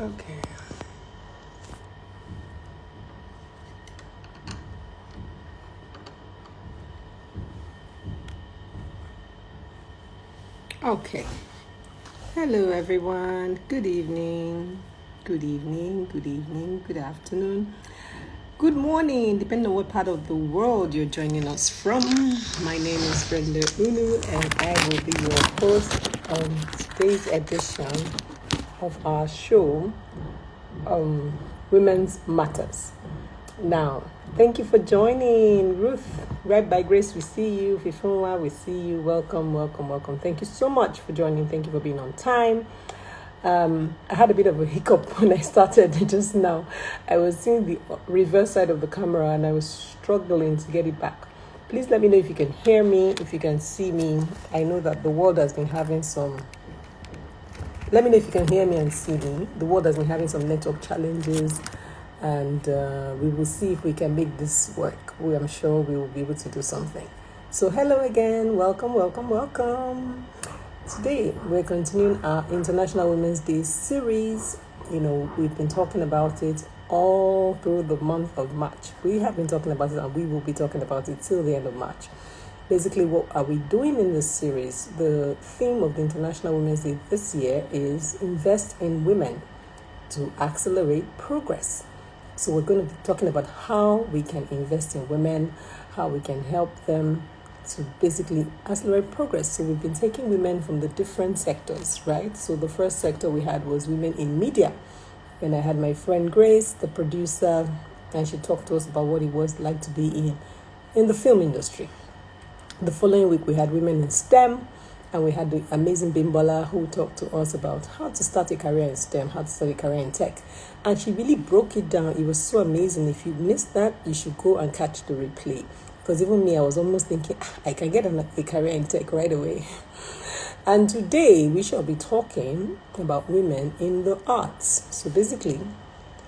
Okay. Okay. Hello, everyone. Good evening. Good evening. Good evening. Good afternoon. Good morning, depending on what part of the world you're joining us from. My name is Brenda Unu, and I will be your host on today's edition of our show, um, Women's Matters. Now, thank you for joining. Ruth, right by grace, we see you. Fifunwa, we see you. Welcome, welcome, welcome. Thank you so much for joining. Thank you for being on time. Um, I had a bit of a hiccup when I started just now. I was seeing the reverse side of the camera and I was struggling to get it back. Please let me know if you can hear me, if you can see me. I know that the world has been having some. Let me know if you can hear me and see me. The world has been having some network challenges and uh, we will see if we can make this work. We, I'm sure we will be able to do something. So, hello again, welcome, welcome, welcome. Today, we're continuing our International Women's Day series. You know, we've been talking about it all through the month of March. We have been talking about it and we will be talking about it till the end of March. Basically, what are we doing in this series? The theme of the International Women's Day this year is invest in women to accelerate progress. So, we're going to be talking about how we can invest in women, how we can help them to basically accelerate progress. So, we've been taking women from the different sectors, right? So, the first sector we had was women in media. And I had my friend Grace, the producer, and she talked to us about what it was like to be in, in the film industry. The following week, we had women in STEM and we had the amazing Bimbola who talked to us about how to start a career in STEM, how to start a career in tech. And she really broke it down. It was so amazing. If you missed that, you should go and catch the replay. Because even me, I was almost thinking, ah, I can get a career in tech right away. And today we shall be talking about women in the arts. So basically,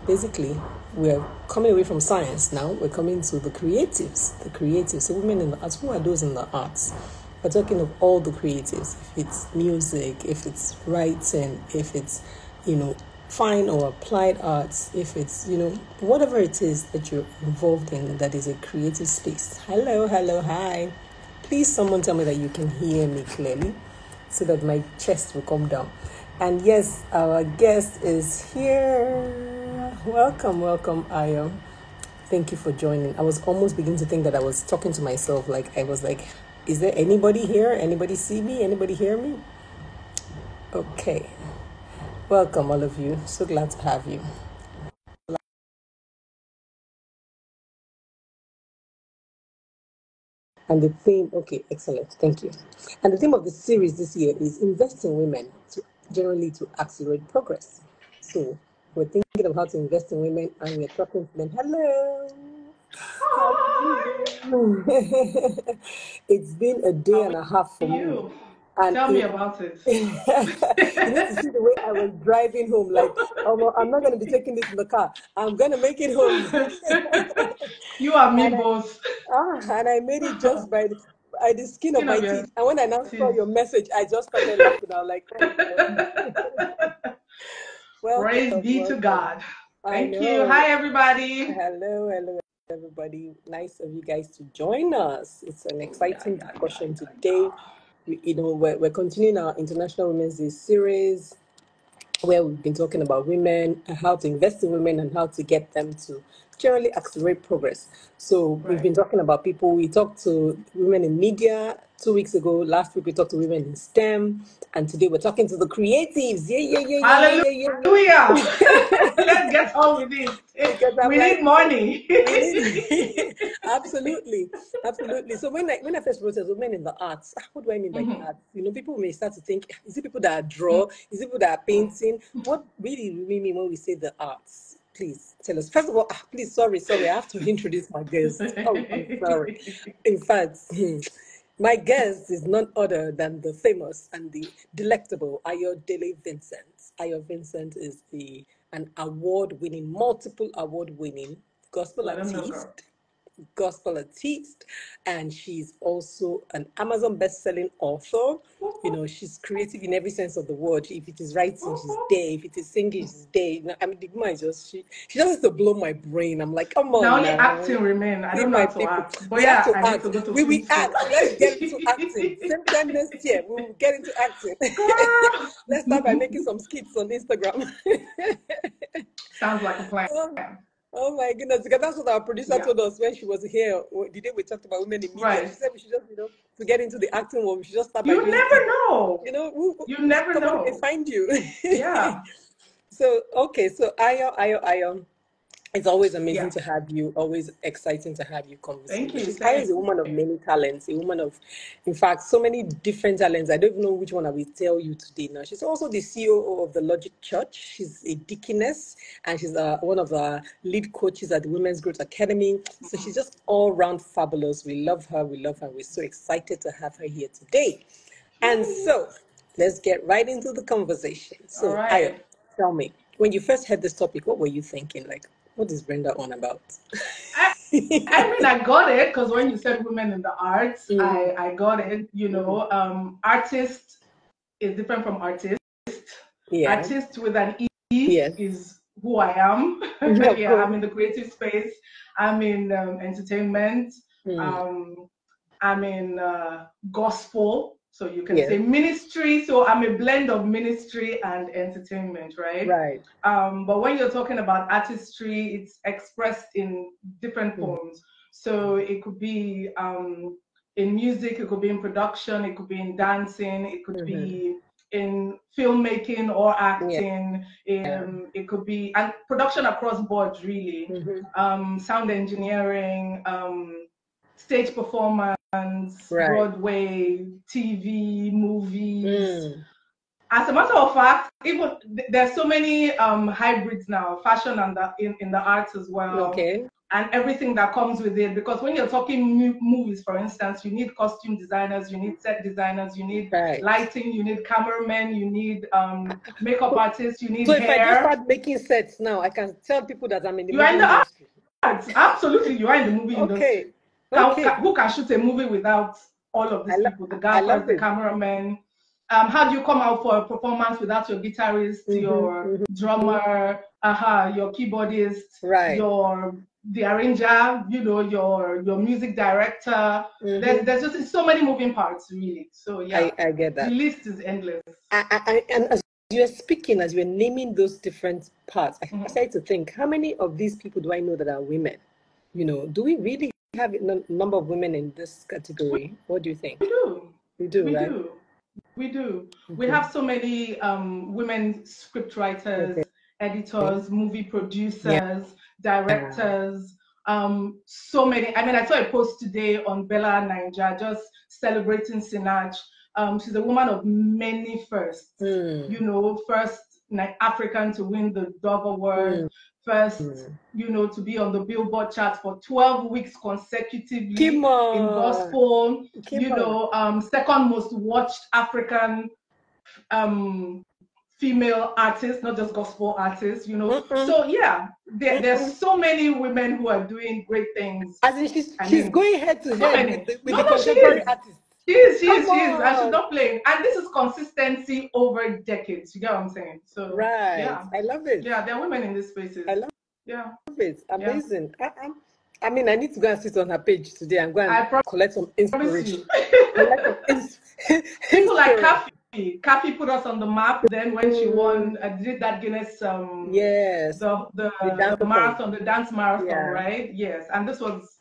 basically, we're coming away from science now. We're coming to the creatives. The creatives. So women in the arts. Who are those in the arts? We're talking of all the creatives. If it's music, if it's writing, if it's, you know, fine or applied arts, if it's, you know, whatever it is that you're involved in that is a creative space. Hello, hello, hi. Please, someone tell me that you can hear me clearly so that my chest will come down. And yes, our guest is here. Welcome, welcome, Ayo. Thank you for joining. I was almost beginning to think that I was talking to myself. Like, I was like, is there anybody here? Anybody see me? Anybody hear me? Okay. Welcome, all of you. So glad to have you. And the theme, okay, excellent, thank you. And the theme of the series this year is investing women to generally to accelerate progress. So we're thinking of how to invest in women, and we're talking to them. Hello. it's been a day and a half for me. you? And Tell me it, about it. you need to see the way I was driving home. Like, oh, well, I'm not going to be taking this in the car. I'm going to make it home. you are me and I, both. ah, and I made it just by the, by the skin of my of teeth. And when I now saw your message, I just started laughing. I was like, oh, welcome, Praise be to. God. Thank you. Hi, everybody. Hello, hello, everybody. Nice of you guys to join us. It's an Oh, exciting yeah, yeah, discussion yeah, today. We, you know, we're, we're continuing our International Women's Day series where we've been talking about women, and how to invest in women, and how to get them to generally accelerate progress. So we've been talking about people. We talked to women in media two weeks ago. Last week we talked to women in STEM, and today we're talking to the creatives. Yeah, yeah, yeah, yeah, yeah, yeah, Hallelujah. Let's get on with it. We need money. absolutely, absolutely. So when I when I first wrote as women in the arts, ah, what do I mean by Mhm. arts? You know, people may start to think, is it people that draw? Is it people that are painting? What really do we mean when we say the arts? Please tell us. First of all, ah, please, sorry, sorry, I have to introduce my guest. Oh, I'm sorry. In fact, my guest is none other than the famous and the delectable Ayodele Vincent. Ayo Vincent is the an award-winning, multiple award-winning gospel Let them know, artist, gospel artist, and she's also an Amazon best-selling author. You know, she's creative in every sense of the word. If it is writing, she's there. If it is singing, she's there. You know, I mean, the woman is just she she just has to blow my brain. I'm like, come on. Now only acting remain. I don't know how to act. But We yeah, have to I need act. to go to We will act. Let's get into acting. Same time next year, we will get into acting. Let's start by making some skits on Instagram. Sounds like a plan. Oh, Oh my goodness, because that's what our producer Yeah. told us when she was here the day we talked about women in media. Right. She said we should just, you know, to get into the acting world, we should just start You never know. You know, who, who- You never know. They find you. Yeah. So okay, so Ayo, Ayo, Ayo. It's always amazing Yeah. to have you. Always exciting to have you conversation. Thank you. Ayo is a woman of many talents. A woman of, in fact, so many different talents. I don't even know which one I will tell you today. Now she's also the COO of the Logic Church. She's a deaconess and she's uh, one of the lead coaches at the Women's Growth Academy. So she's just all round fabulous. We love her. We love her. We're so excited to have her here today. And so let's get right into the conversation. So, Ayo, tell me, when you first heard this topic, what were you thinking? Like, what is Brenda on about? I, I mean, I got it because when you said women in the arts, Mm. I, I got it. You know, um, artist is different from artist. yeah. Artist with an E Yes. is who I am. Of yeah, I'm in the creative space. I'm in um, entertainment. Mm. Um, I'm in uh, gospel. So you can say ministry. So I'm a blend of ministry and entertainment, right? Right. Um, but when you're talking about artistry, it's expressed in different Mm. forms. So it could be um, in music, it could be in production, it could be in dancing, it could be in filmmaking or acting. Um, it could be and production across board, really. Mhm. Um, sound engineering, um, stage performance, Right. Broadway, TV, movies Mm. as a matter of fact, even there's so many um, hybrids now, fashion and the, in, in the arts as well, Okay. and everything that comes with it. Because when you're talking movies, for instance, you need costume designers, you need set designers, you need Right. lighting, you need cameramen, you need um, makeup artists, you need So if I just start making sets now, I can tell people that I'm in the You are in the. Arts, Absolutely, you are in the movie industry. Okay. Now, who can shoot a movie without all of these people? The I the it. cameramen. Um, how do you come out for a performance without your guitarist, Mhm, your mhm. drummer, aha, your keyboardist, Right. your the arranger, you know, your your music director? Mhm. There's there's just so many moving parts, really. So yeah, I, I get that. the list is endless. I, I, and as you're speaking, as you're naming those different parts, I Mhm. started to think, how many of these people do I know that are women? You know, do we really have a number of women in this category? What do you think? We do. We do, we right? do. We do. We have so many um, women script writers, Okay. editors, movie producers, directors. Um, so many. I mean, I saw a post today on BellaNaija just celebrating Sinach. Um, she's a woman of many firsts. Mm. You know, first African to win the Dove Award. First, Mm. you know, to be on the Billboard chart for 12 weeks consecutively in gospel you know, um, second most watched African um, female artist, not just gospel artist, you know. Mm-mm. So yeah, there, there's so many women who are doing great things. As in, she's, I she's mean, going head to head with the, with No, the contemporary is. artists. She is, she is, Come she is, and she's not playing. And this is consistency over decades. You get what I'm saying? So Right. yeah, I love it. yeah, there are women in these spaces. I love yeah, it. Amazing. I, I'm, I mean, I need to go and sit on her page today and go and I pro- collect some promise inspiration. collect some ins- People like. Kaffy. Kaffy put us on the map. Then when she won, uh, did that Guinness um, Yes. the the, The dance the marathon, the dance marathon, Yeah. right? Yes, and this was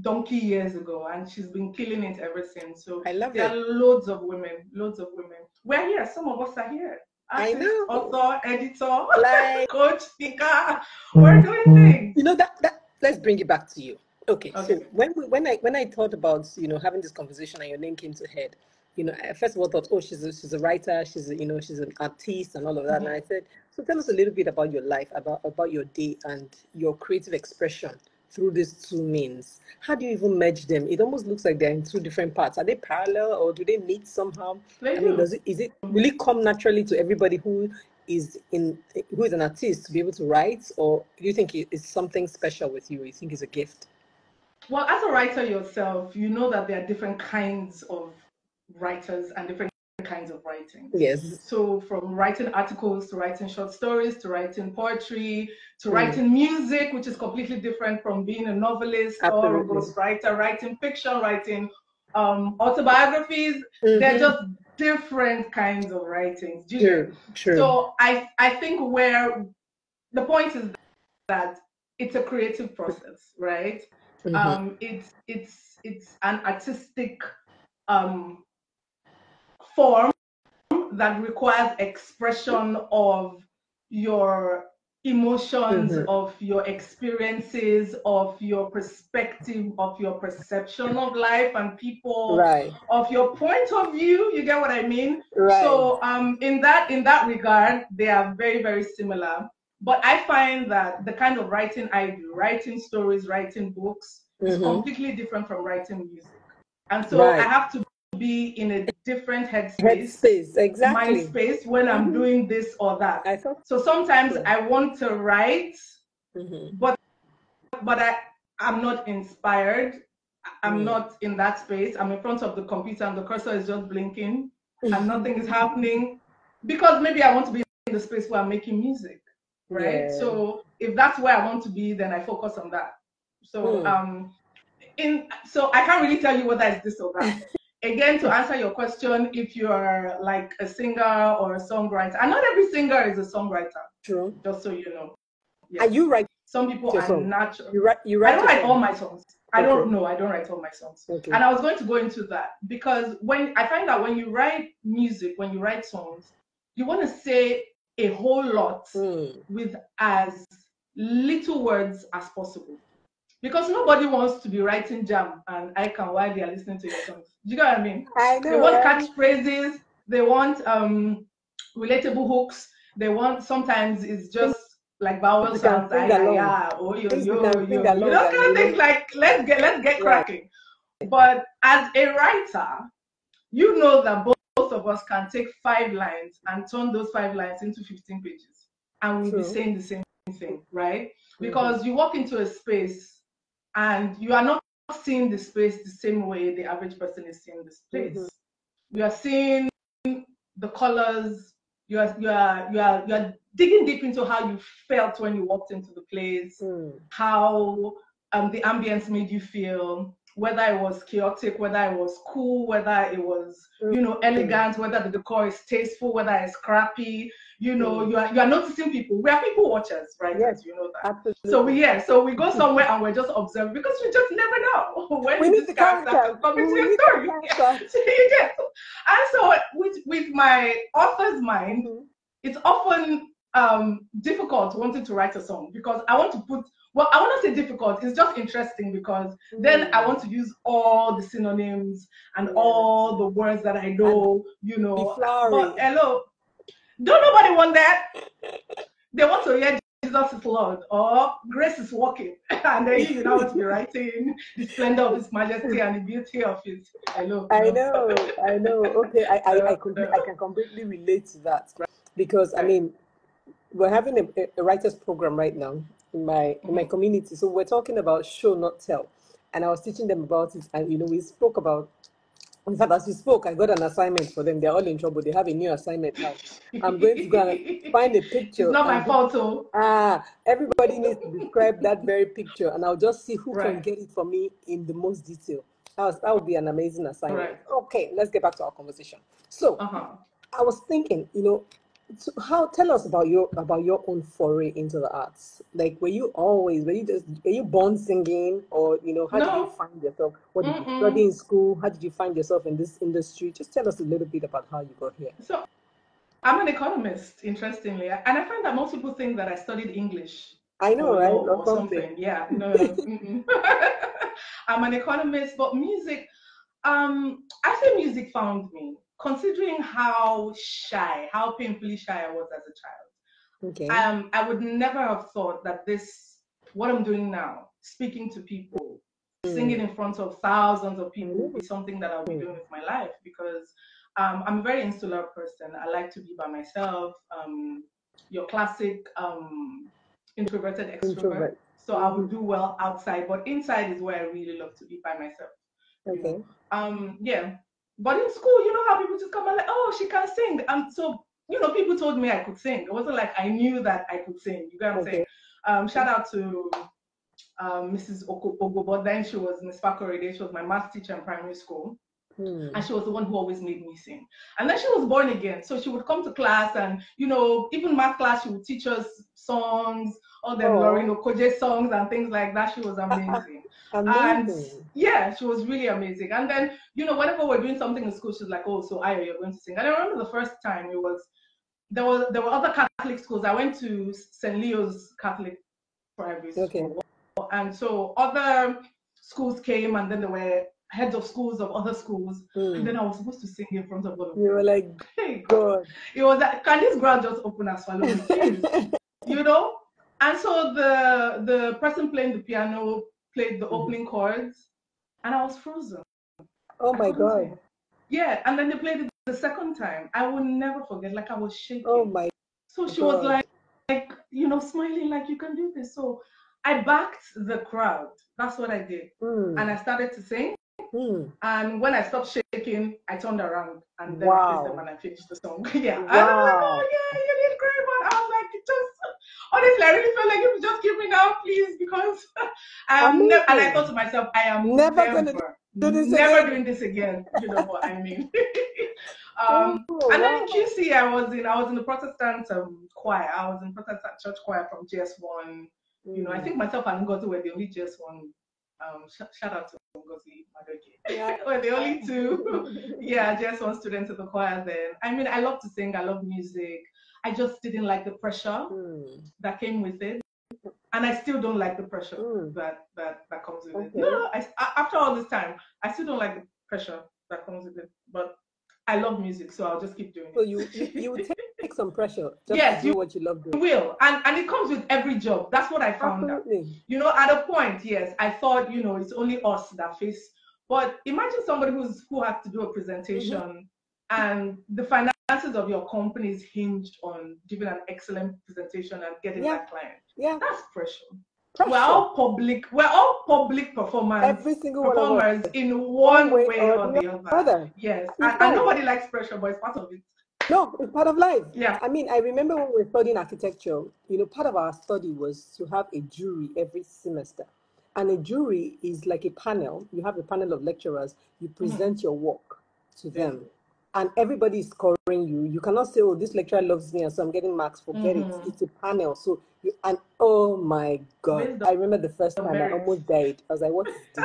donkey years ago, and she's been killing it ever since. So I love there are loads of women, loads of women. We're here. Some of us are here. I Artist, know. author, editor, Like, coach, speaker. We're doing mm-hmm. things. you know that that let's bring it back to you. Okay, so Okay. when we, when I when I thought about you know having this conversation and your name came to head, you know, I first of all thought, oh, she's a, she's a writer, she's a, you know she's an artist and all of that. Mm-hmm. And I said, so tell us a little bit about your life, about about your day and your creative expression through these two means. How do you even merge them? It almost looks like they're in two different parts. Are they parallel or do they meet somehow? I mean, does it is it will it come naturally to everybody who is in who is an artist to be able to write, or do you think it's something special with you? You think it's a gift? well, as a writer yourself, you know that there are different kinds of writers and different kinds of writing. Yes. So from writing articles to writing short stories to writing poetry to mm. writing music, which is completely different from being a novelist Absolutely. or a ghostwriter, writing fiction, writing um, autobiographies. Mm-hmm. They're just different kinds of writings. True, true. So I I think where the point is that it's a creative process, right? Mm-hmm. Um, it's it's it's an artistic um, form that requires expression of your emotions, mm-hmm. of your experiences, of your perspective, of your perception of life and people, right. of your point of view. You get what I mean? Right. So um, in that in that regard, they are very very similar. But I find that the kind of writing I do, writing stories, writing books, mm-hmm. is completely different from writing music. And so right. I have to be in a different headspace, headspace exactly. mind space when I'm mm-hmm. doing this or that. I thought so sometimes I want to write, mm-hmm. but but I I'm not inspired. I'm mm. not in that space. I'm in front of the computer and the cursor is just blinking and nothing is happening because maybe I want to be in the space where I'm making music, right? Yeah. So if that's where I want to be, then I focus on that. So mm. um, in so I can't really tell you whether it's this or that. again, to answer your question, if you're like a singer or a songwriter, and not every singer is a songwriter. True. Just so you know. Yes. And you write. Some people are song. natural. You write. You write. I don't write all my songs. I don't know. I don't write all my songs. Okay. And I was going to go into that because when I find that when you write music, when you write songs, you want to say a whole lot mm. with as little words as possible because nobody wants to be writing jam and I can while they are listening to your songs. Do you know what I mean? I. They want catchphrases. They want um, relatable hooks. They want sometimes it's just like vowel sounds. Like, yeah, oh yo yo yo. You know, kind of things like let's get let's get cracking. But as a writer, you know that both, both of us can take five lines and turn those five lines into 15 pages, and we'll True. be saying the same thing, right? Because mm-hmm. you walk into a space and you are not seeing the space the same way the average person is seeing the space. Mm-hmm. You are seeing the colors. You are you are you are you are digging deep into how you felt when you walked into the place, mm. how um, the ambience made you feel, whether it was chaotic, whether it was cool, whether it was you know mm. elegant, whether the decor is tasteful, whether it's crappy, you know, you are you are noticing people. We are people watchers, right? Yes, you know that. Absolutely. So we yeah, so we go somewhere and we're just observing because you just never know when we the character come into your story. so you get and so with with my author's mind, mm-hmm. it's often um difficult wanting to write a song because I want to put well, I want to say difficult. It's just interesting because mm. then I want to use all the synonyms and all the words that I know, and you know. But hello, don't nobody want that. They want to hear Jesus is Lord or grace is walking. and then you know what be writing the splendor of his majesty and the beauty of his hello. I know, I know. Okay, I, I, I, I can completely relate to that. Because I mean we're having a, a writers program right now in my in my community. So we're talking about show not tell. And I was teaching them about it and you know we spoke about in fact, as we spoke, I got an assignment for them. They're all in trouble. They have a new assignment now. I'm going to go and find a picture. It's not my photo. Ah, everybody needs to describe that very picture, and I'll just see who right. can get it for me in the most detail. That, was, that would be an amazing assignment. Right. Okay, let's get back to our conversation. So, uh-huh. I was thinking, you know, so how tell us about your about your own foray into the arts. Like were you always were you just were you born singing or you know how no. did you find yourself what did Mm-mm. you study in school? How did you find yourself in this industry? Just tell us a little bit about how you got here. So i'm an economist interestingly and i find that most people think that i studied english i know or, right? or, or something. something. Yeah no i'm an economist but music um i say music found me considering how shy, how painfully shy I was as a child, okay. um, I would never have thought that this, what I'm doing now, speaking to people, mm. singing in front of thousands of people, would be something that I'll be mm. doing with my life because um, I'm a very insular person. I like to be by myself. Um, your classic um, introverted extrovert. Introvert. So I would do well outside, but inside is where I really love to be by myself. Okay. Um, yeah. But in school, you know how people just come and like, oh, she can sing. And so, you know, people told me I could sing. It wasn't like I knew that I could sing. You get what I'm saying? Um, shout out to um, Mrs. Ogo, but then she was Miss Fakorede. She was my math teacher in primary school. Hmm. And she was the one who always made me sing. And then she was born again. So she would come to class and, you know, even math class, she would teach us songs, all the oh. Lauren Okoje songs and things like that. She was amazing. Amazing. And yeah, she was really amazing. And then, you know, whenever we're doing something in school, she's like, oh, so Ayo, you're going to sing. And I remember the first time it was, there was there were other Catholic schools. I went to St. Leo's Catholic Primary School. Okay. And so other schools came and then there were heads of schools of other schools, mm. and then I was supposed to sing in front of all of them. You were like, hey, God. It was like, can this ground just open swallow me, you know? And so the the person playing the piano played the mm. opening chords, and I was frozen. Oh my God. Yeah, and then they played it the second time. I will never forget, like I was shaking. Oh my So she God. was like, like, you know, smiling like you can do this. So I backed the crowd. That's what I did. Mm. And I started to sing. Mm. And when I stopped shaking, I turned around and then wow. I kissed them and I finished the song. yeah. Wow. And I was like, oh yeah, you did great, but I was like, just honestly, I really felt like you just give me now, please, because I'm never and I thought to myself, I am never, never gonna do this never again. doing this again. You know what I mean? um, oh, and then in QC, I was in I was in the Protestant um, choir. I was in Protestant church choir from JS1. Mm. You know, I mm. think myself and Ngozi were the only JS1 um, sh- shout out to Ngozi Madoke. Yeah. We're the only two, yeah, JS1 students in the choir then. I mean, I love to sing, I love music. I just didn't like the pressure mm. that came with it. And I still don't like the pressure mm. that, that that comes with okay. it. No, I, after all this time, I still don't like the pressure that comes with it. But I love music, so I'll just keep doing it. So you you, you take some pressure just yes, to do you what you love doing. will. And and it comes with every job. That's what I found Absolutely. out. You know, at a point, yes, I thought, you know, it's only us that face. But imagine somebody who's who has to do a presentation mm-hmm. and the finances of your company is hinged on giving an excellent presentation and getting yeah. that client. Yeah. That's pressure. Pressure. We're all public. We're all public performers. Every single performers in one, one way, way, or, the other. other. Yes, and, and, nobody likes pressure, but it's part of it. No, it's part of life. Yeah. I mean, I remember when we were studying architecture, you know, part of our study was to have a jury every semester. And a jury is like a panel. You have a panel of lecturers, you mm-hmm. present mm-hmm. your work to them. And everybody is scoring you. You cannot say, oh, this lecturer loves me, and so I'm getting marks. Forget mm-hmm. it. It's a panel. So, you, and oh my God. I remember the first time I almost died. I was like, what is this?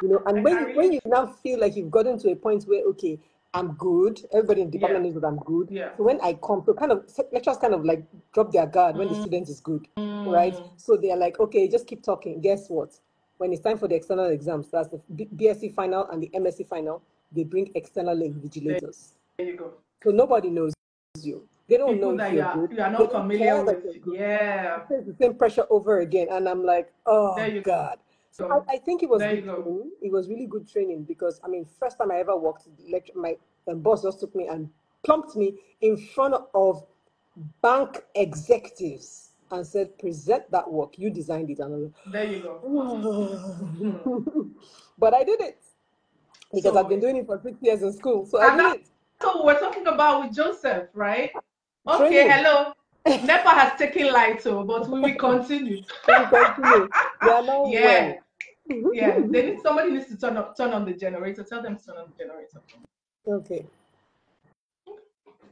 You know, and when, you, when you now feel like you've gotten to a point where, okay, I'm good. Everybody in the department yeah. knows that I'm good. Yeah. So when I come, so kind of lecturers kind of like drop their guard when mm. the student is good, mm. right? So they are like, okay, just keep talking. Guess what? When it's time for the external exams, that's the BSc final and the MSc final, they bring external invigilators. There you go. So nobody knows you. They don't People know if you're, good. You are not familiar with. Yeah. It's the same pressure over again, and I'm like, oh God. Go. So I, I, think it was good training. It was really good training because I mean, first time I ever walked, lecture, my boss just took me and plumped me in front of bank executives and said, "Present that work. You designed it." And there you go. Hmm. but I did it because so, I've been doing it for six years in school. So I did it. So we're talking about with Joseph, right? Okay, training. hello. NEPA has taken light, so but we will continue. we continue. We are now yeah. Yeah, they need somebody needs to turn up turn on the generator. Tell them to turn on the generator. Okay.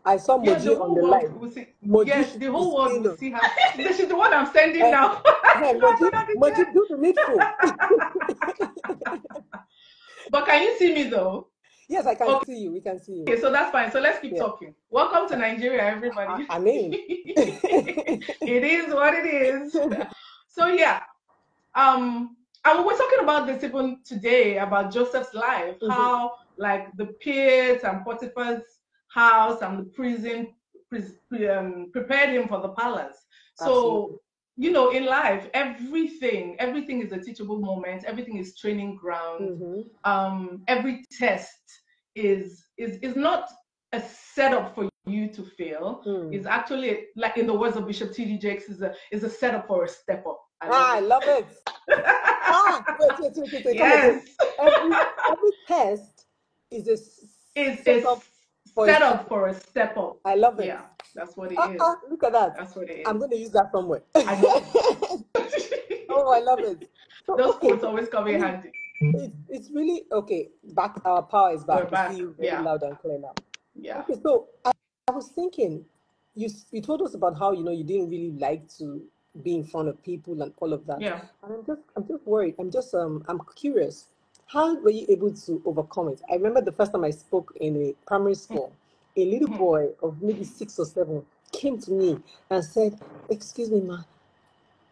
I saw Moji on the live. See, yes, the whole world will see her. She's the one I'm sending uh, now. Yeah, Moji, Moji, do the needful. But can you see me though? Yes, I can okay. see you. We can see you. Okay, so that's fine. So let's keep yeah. talking. Welcome to Nigeria, everybody. I, I mean, it is what it is. So yeah, um, and we're talking about this even today about Joseph's life, mm-hmm. how like the pit and Potiphar's house and the prison pre- um, prepared him for the palace. So Absolutely you know, in life, everything, everything is a teachable moment. Everything is training ground. Mm-hmm. Um, every test is is is not a setup for you to fail. Mm. It's actually like in the words of Bishop T.D. Jakes, is a is a setup for a step up. I love, ah, it. I love it. ah, wait, wait, wait, wait. Yes. Every, every test is a is set up for set up for a step up. I love it. Yeah, that's what it uh, is. Uh, look at that. That's what it is. I'm going to use that somewhere. I know. oh, I love it. So, Those okay. quotes always come in handy. It's, it's really okay. Back, our power is back. We're back. very yeah. loud and clear now. Yeah. Okay, so I, I was thinking, you you told us about how you know you didn't really like to be in front of people and all of that. Yeah. And I'm just I'm just worried. I'm just um I'm curious. How were you able to overcome it? I remember the first time I spoke in a primary school, a little mm-hmm. boy of maybe six or seven came to me and said, Excuse me, ma,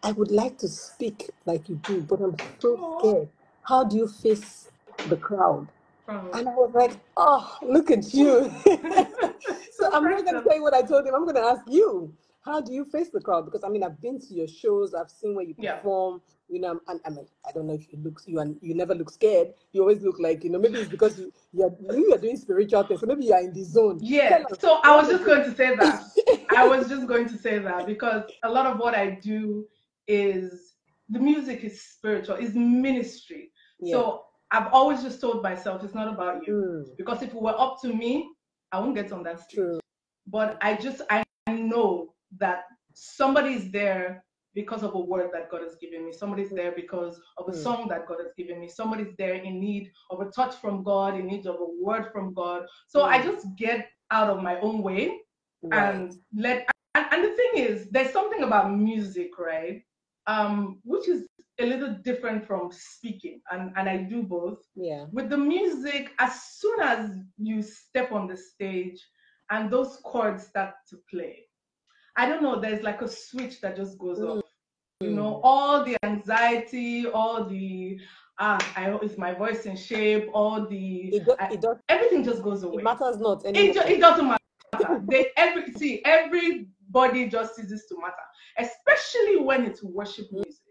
I would like to speak like you do, but I'm so scared. How do you face the crowd? And I was like, Oh, look at you. so I'm not going to say what I told him. I'm going to ask you how do you face the crowd? Because I mean, I've been to your shows, I've seen where you perform. Yeah. You know, and I mean, I don't know if you look you and you never look scared. You always look like you know. Maybe it's because you you're you are doing spiritual things, so maybe you are in the zone. Yeah. So I was just going to say that. I was just going to say that because a lot of what I do is the music is spiritual, is ministry. Yeah. So I've always just told myself it's not about you mm. because if it were up to me, I won't get on that stage. True. But I just I know that somebody's there because of a word that God has given me. Somebody's there because of a hmm. song that God has given me. Somebody's there in need of a touch from God, in need of a word from God. So I hmm. just get out of my own way right. and let. And, and, the thing is, there's something about music, right? Um, which is a little different from speaking, and and I do both. Yeah. With the music, as soon as you step on the stage and those chords start to play, I don't know, there's like a switch that just goes mm. off. You know, mm. all the anxiety, all the ah, I hope is my voice in shape, all the it, do, I, it does, everything just goes away. It matters not. It, it doesn't matter. they every see everybody just sees ceases to matter, especially when it's worship mm. music.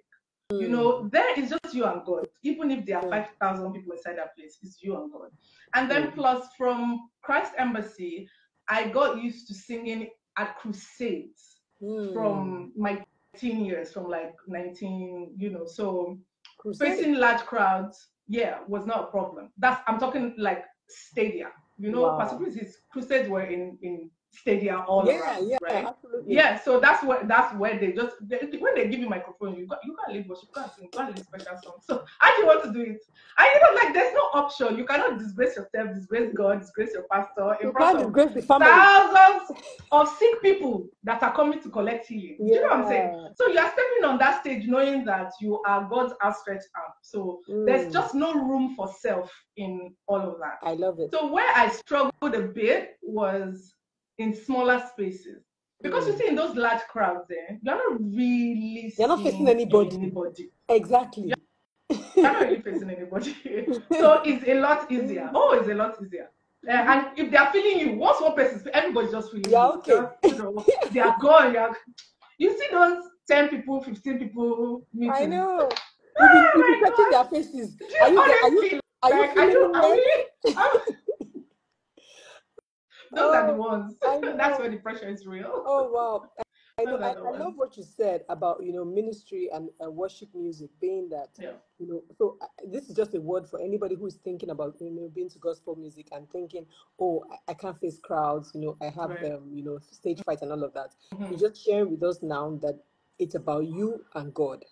Mm. You know, there is just you and God. Even if there are mm. five thousand people inside that place, it's you and God. And then mm. plus from Christ Embassy, I got used to singing at crusades mm. from my teen years, from like 19, you know, so Crusade. facing large crowds, yeah, was not a problem. That's I'm talking like stadia. You know, wow. particularly crusades were in in stadia all yeah, around, yeah, right? Absolutely. Yeah, so that's where that's where they just they, when they give you microphone, you got you can't leave worship, you can't sing, you can't leave special song. So how do you want to do it? And you know, like there's no option. You cannot disgrace yourself, disgrace God, disgrace your pastor in you front of thousands of sick people that are coming to collect healing. Yeah. Do you know what I'm saying? So you are stepping on that stage knowing that you are God's outstretched arm. So mm. there's just no room for self in all of that. I love it. So where I struggled a bit was in smaller spaces. Because mm. you see in those large crowds there, you're not really You're not facing anybody. anybody. Exactly. You're not really facing anybody. so it's a lot easier. Oh, it's a lot easier. Uh, and if they are feeling you, once one person, everybody's just feeling yeah, you. okay. you know, they are gone. You, are, you see those 10 people, 15 people meeting. I know. Oh you be, touching their faces. Are you, are you, are you, are you, are you, those oh, are the oh, ones. That's where the pressure is real. Oh wow. I, know, I, I, love what you said about you know ministry and, and worship music being that yeah. you know so uh, this is just a word for anybody who's thinking about you know being to gospel music and thinking oh I, I can't face crowds you know I have right. um you know stage fright and all of that mm-hmm. you're just sharing with us now that it's about you and God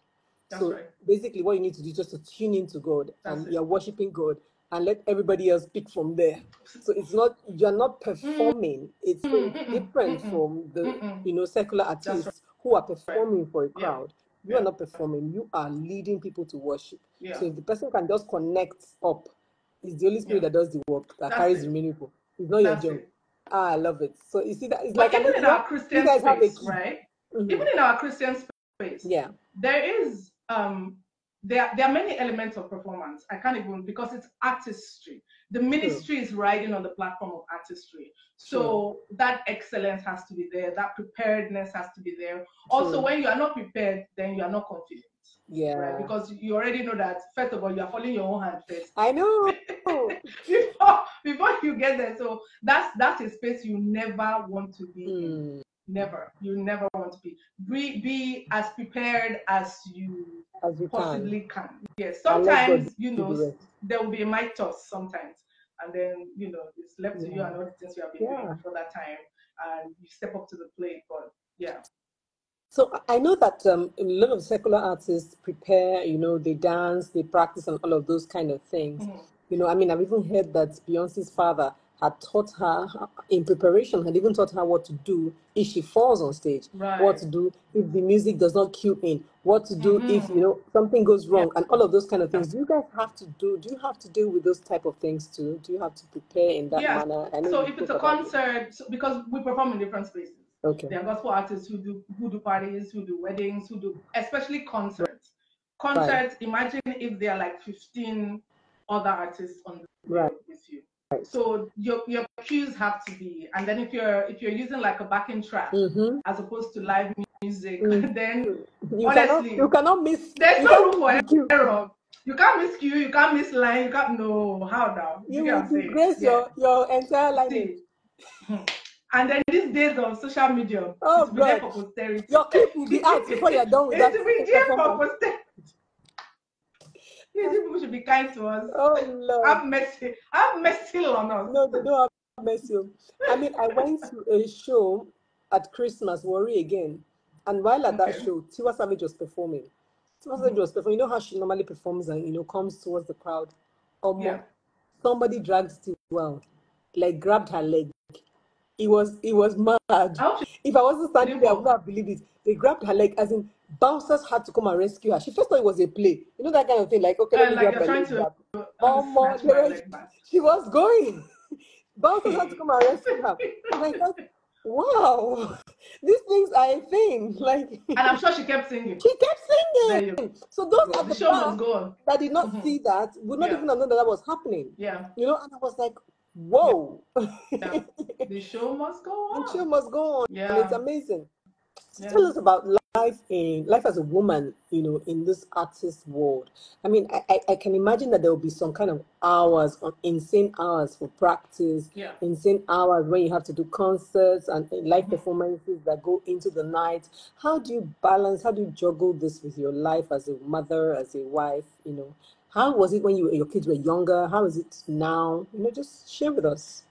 That's so right. basically what you need to do is just to tune into God That's and it. you're worshiping God and let everybody else pick from there. So it's not you're not performing. It's different from the you know secular artists right. who are performing for a crowd. Yeah. You are not performing. You are leading people to worship. Yeah. So if the person can just connect up, it's the Holy Spirit yeah. that does the work that That's carries it. the miracle. It's not That's your job. It. Ah, I love it. So you see that it's but like even in our Christian space, right? Mm-hmm. Even in our Christian space, yeah, there is um there, there are many elements of performance. I can't even because it's artistry. The ministry is riding on the platform of artistry. So that excellence has to be there. That preparedness has to be there. Also, when you are not prepared, then you are not confident. Yeah. Right? Because you already know that first of all you are following your own hand first. I know. before before you get there. So that's that's a space you never want to be mm. in. Never. You never want to be. Be, be as prepared as you, as you possibly can. can. Yes. Sometimes, you know, there will be a mic toss sometimes. And then, you know, it's left yeah. to you and all the things you have been doing for that time. And you step up to the plate. But yeah. So I know that um, a lot of secular artists prepare, you know, they dance, they practice, and all of those kind of things. Mm-hmm. You know, I mean, I've even heard that Beyonce's father had taught her in preparation, had even taught her what to do if she falls on stage, right. what to do if the music does not cue in, what to do mm-hmm. if you know something goes wrong, yeah. and all of those kind of things. Do you guys have to do? Do you have to deal with those type of things too? Do you have to prepare in that yeah. manner? So if it's a concert, it. because we perform in different spaces, Okay. There are gospel artists who do who do parties, who do weddings, who do especially concerts. Concerts. Right. Imagine if there are like 15 other artists on the right. with you. Right. So your your cues have to be, and then if you're if you're using like a backing track mm-hmm. as opposed to live music, mm-hmm. then you honestly cannot, you cannot miss. There's no room for error. You can't miss cue, you can't miss line, you can't no how now. You, you will disgrace your, your entire life. And then these days of social media, oh, it's God. there for posterity. Your clip will be out before you're done with it's that. It's there for posterity. These people should be kind to us. Oh Lord. Have mercy. Have mercy on us. No, they don't have mercy. I mean, I went to a show at Christmas, Worry Again. And while at okay. that show, Tiwa Savage was performing. Tiwa Savage mm-hmm. was performing. You know how she normally performs and, you know, comes towards the crowd? Um, yeah. Somebody dragged Tiwa, like grabbed her leg it was it was mad. If I wasn't standing there, I would not believe it. They grabbed her leg, as in bouncers had to come and rescue her. She first thought it was a play, you know that kind of thing. Like okay, let uh, me like grab her leg. To, oh my she was going. bouncers had to come and rescue her. Like wow, these things are a thing. Like, and I'm sure she kept singing. She kept singing. So those are the, the show that did not mm-hmm. see that would not yeah. even know that that was happening. Yeah, you know, and I was like, whoa. Yeah. the show must go on. The show must go on. Yeah. And it's amazing. Yeah. Tell us about life in life as a woman, you know, in this artist world. I mean, I, I can imagine that there will be some kind of hours on insane hours for practice, yeah. insane hours when you have to do concerts and live mm-hmm. performances that go into the night. How do you balance, how do you juggle this with your life as a mother, as a wife, you know? How was it when you your kids were younger? How is it now? You know, just share with us.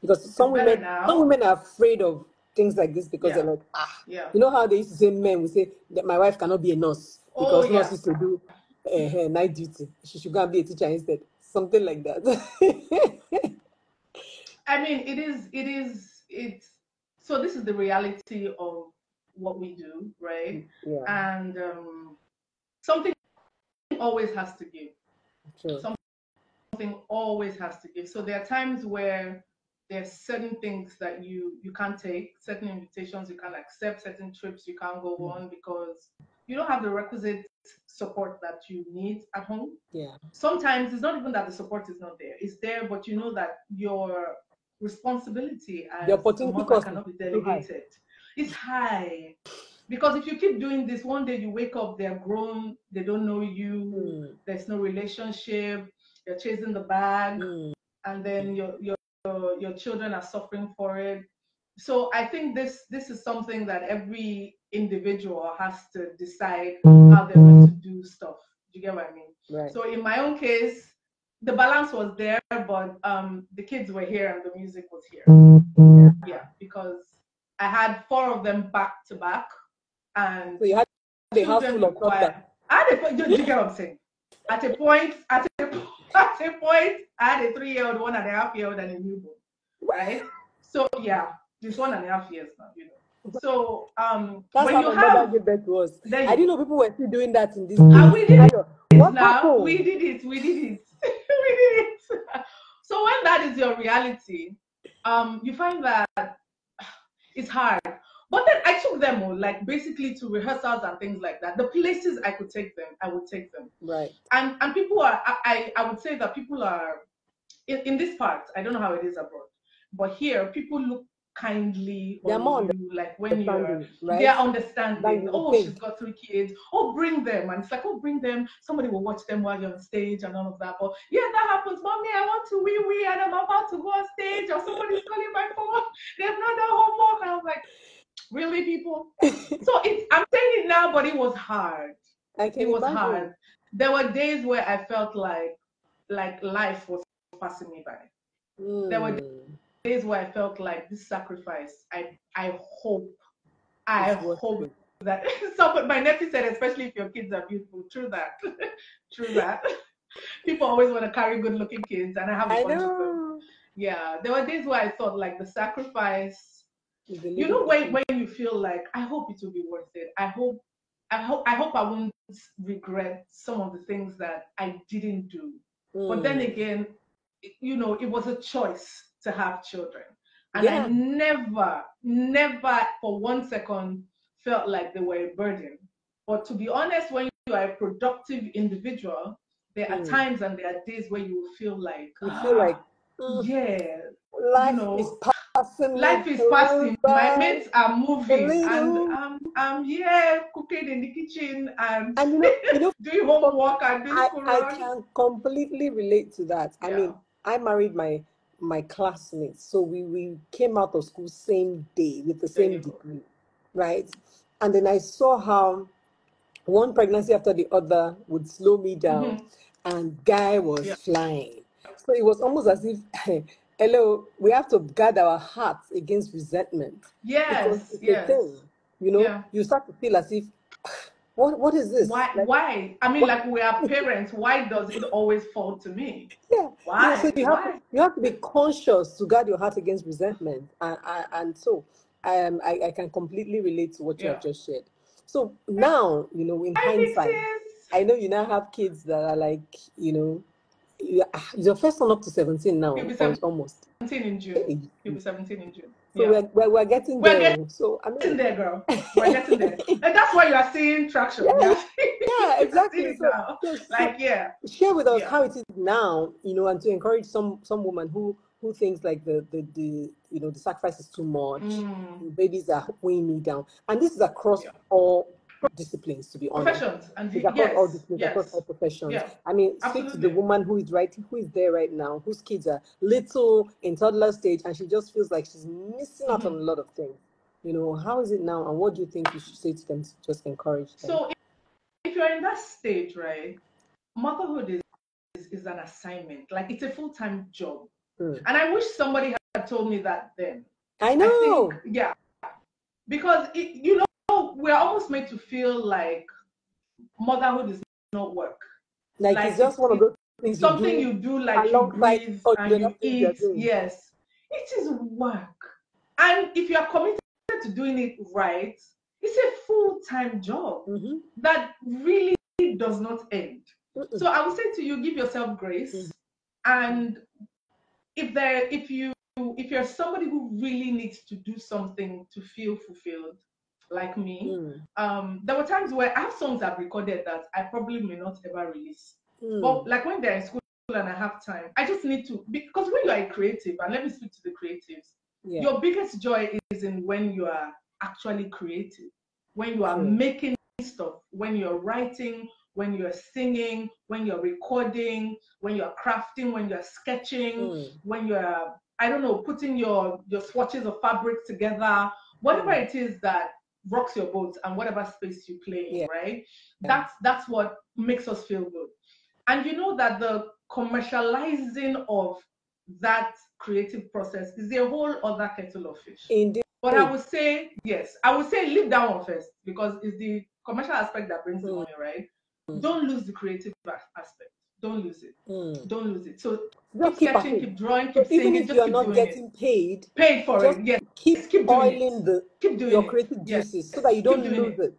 Because some women now. some women are afraid of things like this because yeah. they're like, ah, yeah. you know how they used to say men would say that my wife cannot be a nurse oh, because oh, yeah. nurse used to do uh, night duty. She should go and be a teacher instead. Something like that. I mean, it is, it is, it's so this is the reality of what we do, right? Yeah. And um, something always has to give. Sure. Something always has to give. So there are times where there's certain things that you you can't take, certain invitations you can't accept, certain trips you can't go mm. on because you don't have the requisite support that you need at home. Yeah. Sometimes it's not even that the support is not there. It's there, but you know that your responsibility as the opportunity cost cannot be delegated. It's high. Because if you keep doing this, one day you wake up, they're grown, they don't know you, mm. there's no relationship, you're chasing the bag, mm. and then your, your your children are suffering for it. So I think this this is something that every individual has to decide how they want to do stuff. Do you get what I mean? Right. So in my own case, the balance was there, but um, the kids were here and the music was here. Yeah, yeah because I had four of them back to back and so you had the house full of choir. At a point, you, you get what I'm saying? At a point, at a, at a point, I had a three-year-old, one and a half year old, and a newborn. Right? So yeah, this one and a half years now, you know. So um That's when how you have mother gave birth to us. I didn't know people were still doing that in this. And we did it what now. Happened? We did it. We did it. we did it. so when that is your reality, um, you find that it's hard. But then I took them all, like basically to rehearsals and things like that. The places I could take them, I would take them. Right. And and people are, I I would say that people are, in, in this part, I don't know how it is abroad, but here people look kindly they're more you, like when you're right? they're understanding. Oh she's got three kids. Oh bring them. And it's like oh bring them. Somebody will watch them while you're on stage and all of that. But yeah that happens. Mommy i want to wee wee and i'm about to go on stage or somebody's calling my phone. They've not done homework. And i'm like really, people? so it's, I'm saying it now, but it was hard. it was imagine. hard. There were days where I felt like, like life was passing me by. Mm. There were hmm. days where I felt like this sacrifice. I, I hope, I hope that. So, but my nephew said, especially if your kids are beautiful. True that. True that. People always want to carry good-looking kids, and I have a I bunch know. of them. Yeah, there were days where I thought like the sacrifice you know when, when you feel like i hope it will be worth it i hope i hope i hope i won't regret some of the things that i didn't do mm. but then mm. again you know it was a choice to have children and yeah. i never never for one second felt like they were a burden but to be honest when you are a productive individual there mm. are times and there are days where you feel like you feel like mm, yeah life you know, is passing. Life is passing. My mates are moving, and I'm, I'm here cooking in the kitchen and, and you know, you know, doing homework and doing I, I can completely relate to that. I mean, I married my my classmates, so we we came out of school same day with the same degree, right? And then I saw how one pregnancy after the other would slow me down, mm-hmm. and guy was yeah. flying. So it was almost as if hello, we have to guard our hearts against resentment. Yes, yes. Thing, you know, yeah. you start to feel as if, what, what is this? Why? Like, why? I mean, like we are parents. Why does it always fall to me? Yeah. Why? Yeah, so you have, to, you have to be conscious to guard your heart against resentment, and and, and so um, I, I can completely relate to what you yeah. have just shared. So now, you know, in hindsight, I know you now have kids that are like, you know, your first one up to 17 now, He'll be 17 almost. 17 in June. He'll be 17 in June. So yeah. we're, we're, we're, getting we're there. Getting, so I'm mean, there, girl. We're getting there, and that's why you are seeing traction. Yeah, yeah exactly. So, like, yeah, share with us yeah. how it is now, you know, and to encourage some some woman who who thinks like the the, the you know the sacrifice is too much, mm. babies are weighing me down, and this is across all disciplines, to be honest. Professions and the, yes, all disciplines, yes. across all professions. Yeah. I mean, Absolutely. speak to the woman who is right, who is there right now, whose kids are little in toddler stage, and she just feels like she's missing out mm-hmm. on a lot of things. You know, how is it now, and what do you think you should say to them to just encourage them? So, if you're in that stage, right, motherhood is is, is an assignment. Like it's a full time job, mm. and I wish somebody had told me that then. I know. I think, yeah, because it, you know we're almost made to feel like motherhood is not work. Like, like it's just one of those things. Something you do, you do like you breathe and you eat. Yes, it is work. And if you are committed to doing it right, it's a full-time job mm-hmm. that really does not end. Mm-mm. So I would say to you, give yourself grace. Mm-hmm. And if there, if you if you're somebody who really needs to do something to feel fulfilled, like me. Mm. Um, there were times where I have songs I've recorded that I probably may not ever release. Mm. But like when they're in school and I have time, I just need to because when you are a creative, and let me speak to the creatives, yeah. your biggest joy is in when you are actually creative, when you are mm. making stuff, when you're writing, when you're singing, when you're recording, when you're crafting, when you're sketching, mm. when you're I don't know, putting your your swatches of fabric together, whatever mm. it is that rocks your boat and whatever space you play in, yeah. right? Yeah. That's that's what makes us feel good. And you know that the commercializing of that creative process is a whole other kettle of fish. Indeed. But I would say, yes, I would say leave that one first because it's the commercial aspect that brings mm. the money, right? Mm. Don't lose the creative aspect. Don't lose it. Mm. Don't lose it. So keep, keep sketching, keep drawing, keep so singing. Even if you're not getting it. paid, paid for it. Yes. Keep, keep oiling the keep doing your creative juices yes. so that you don't lose it. it.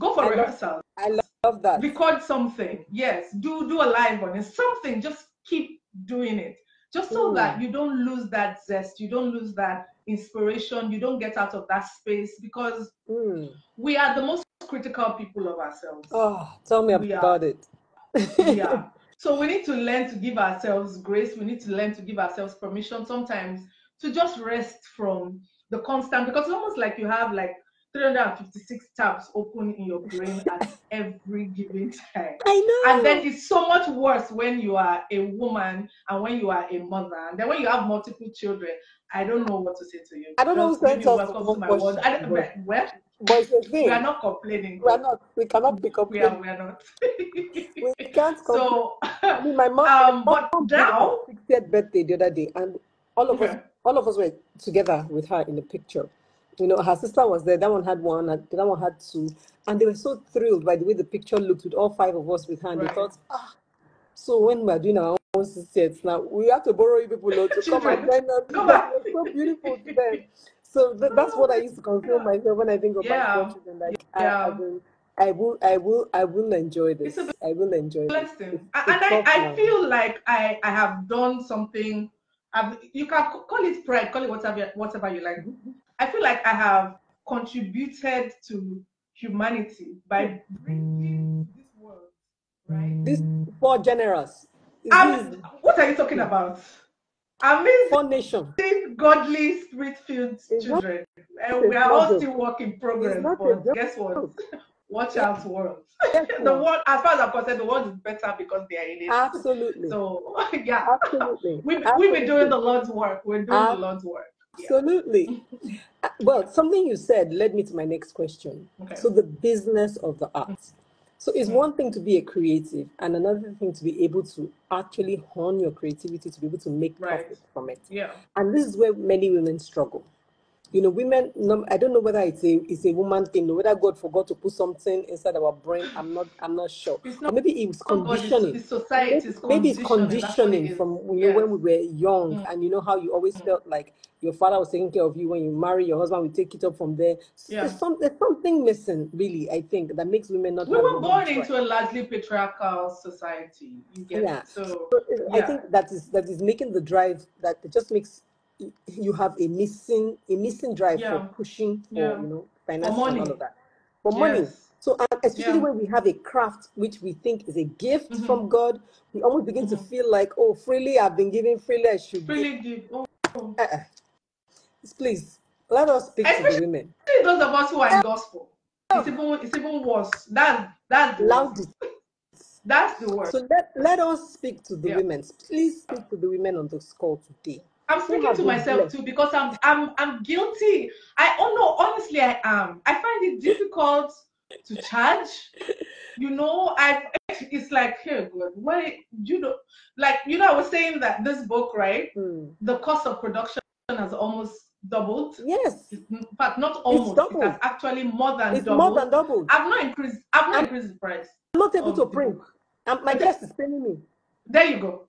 Go for I rehearsals. I love that. Record something. Yes. Do do a live one. it. Something. Just keep doing it. Just so mm. that you don't lose that zest. You don't lose that inspiration. You don't get out of that space because mm. we are the most critical people of ourselves. Oh, tell me we about are. it. yeah. So we need to learn to give ourselves grace. We need to learn to give ourselves permission sometimes to just rest from the constant because it's almost like you have like 356 tabs open in your brain at every given time. I know. And then it's so much worse when you are a woman and when you are a mother. And then when you have multiple children, I don't know what to say to you. I don't know who sent us welcome to my world. I don't, but, well, but the thing. we are not complaining. We are not. We cannot be We are, we are not. We can't complain. so, I mean, my mom, um, my but mom did now- her 60th birthday the other day, and all of us. All of us were together with her in the picture. You know, her sister was there. That one had one, and the one had two, and they were so thrilled by the way the picture looked with all five of us with her. And they thought, ah, so when we're doing our own 60th now, we have to borrow you people to come and join us. come because on. It was so beautiful to them. So th- that's what I used to console myself when I think of my Yeah. four children. Like I, I Yeah. will, I will, I will, I will enjoy this. It's I will enjoy this. blessing. It's, And it's I, I feel like I, I have done something. I've, you can call it pride, call it whatever, whatever you like. I feel like I have contributed to humanity by bringing this world, right? This poor generous. Um, what are you talking about? Amazing, poor nation? godly, spirit-filled children. And we are all still work in progress. It's not a But guess what? Watch out, world. The world, as far as I'm concerned, the world is better because they are in it. Absolutely. So yeah, Absolutely. we we've been doing the Lord's work. We're doing the Lord's work. Yeah. Absolutely. Uh, Well, something you said led me to my next question. Okay. So, the business of the arts. So, it's Mm. one thing to be a creative, and another thing to be able to actually hone your creativity to be able to make Right. profit from it. Yeah. And this is where many women struggle. You know, women. No, I don't know whether it's a it's a woman thing, or whether God forgot to put something inside our brain. I'm not. I'm not sure. It's Or not maybe it was it's, conditioning. it's society, Maybe, it's maybe it's conditioning. It from you know Yes. when we were young, Mm. and you know how you always Mm. felt like your father was taking care of you when you marry your husband. We take it up from there. So Yeah. there's some there's something missing, really. I think that makes women not We were born into a largely patriarchal society. You get Yeah. it? So I yeah. think that is that is making the drive that it just makes you have a missing a missing drive Yeah. for pushing for Yeah. you know For finances and all of that for money. So especially Yeah. when we have a craft which we think is a gift Mhm. from God, we almost begin to Mhm. feel like, oh, freely I've been given, freely I should. Freely give. Oh. Uh-uh. Please let us speak to the Especially women. those of us who are in gospel. It's even it's even worse. That's that's the Loud That's the worst. So let, let us speak to the Yeah. women. Please speak to the women on this call today. I'm speaking to myself blessed? too because I'm I'm I'm guilty. I oh no, honestly I am. I find it difficult to charge. You know, I it's like here, God, why you know like you know I was saying that this book, right? Hmm. The cost of production has almost doubled. Yes, but not almost, it doubled. has actually more than it's doubled. more than doubled. I've not increased I've not I'm- increased the price. I'm not able to print. My chest is paining me. There you go.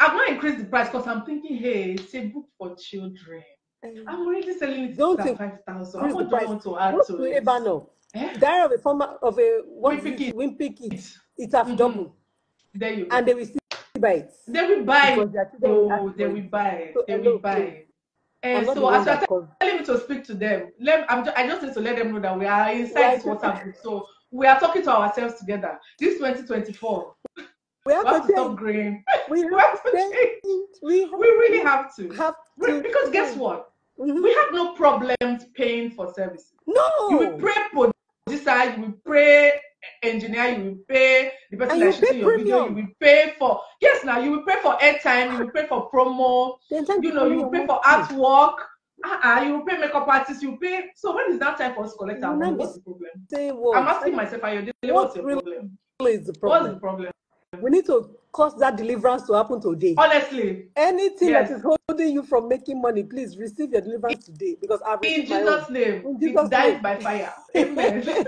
I've not increased the price because I'm thinking, hey, it's a book for children. I'm already selling it Don't at five thousand. How increase the much do you price. want to add to it? Ebano. Eh? Diary of a former of a is Wimpy it? kid. It have Mhm. doubled, There you go. and they will still buy it they will buy it. their children will Oh, they will buy it. So, They hello, will buy it. And so as you're telling me to speak to them, let, I'm ju- I just need to let them know that we are inside this WhatsApp group. So we are talking to ourselves together. This 2024, We have we have to to stop growing. We We have to change. We have We really have to. have to. because guess what? Mhm. We have no problems paying for services. No. You will No. pray producer, you will pray engineer, you will pay the person And you that's pay shooting your video, you will pay for yes now you will pay for airtime, you will pay for promo, you know, you will pay for artwork, uh-uh, you will pay makeup artists, you will pay so when is that time for us to collect our money? What's the problem? I'm asking myself, are you What what's the problem? is the What's the problem? We need to cause that deliverance to happen today. Honestly, Anything Yes. that is holding you from making money, please receive your deliverance today because I've in received my own. Jesus' name, In it Jesus' dies name. by fire. Amen.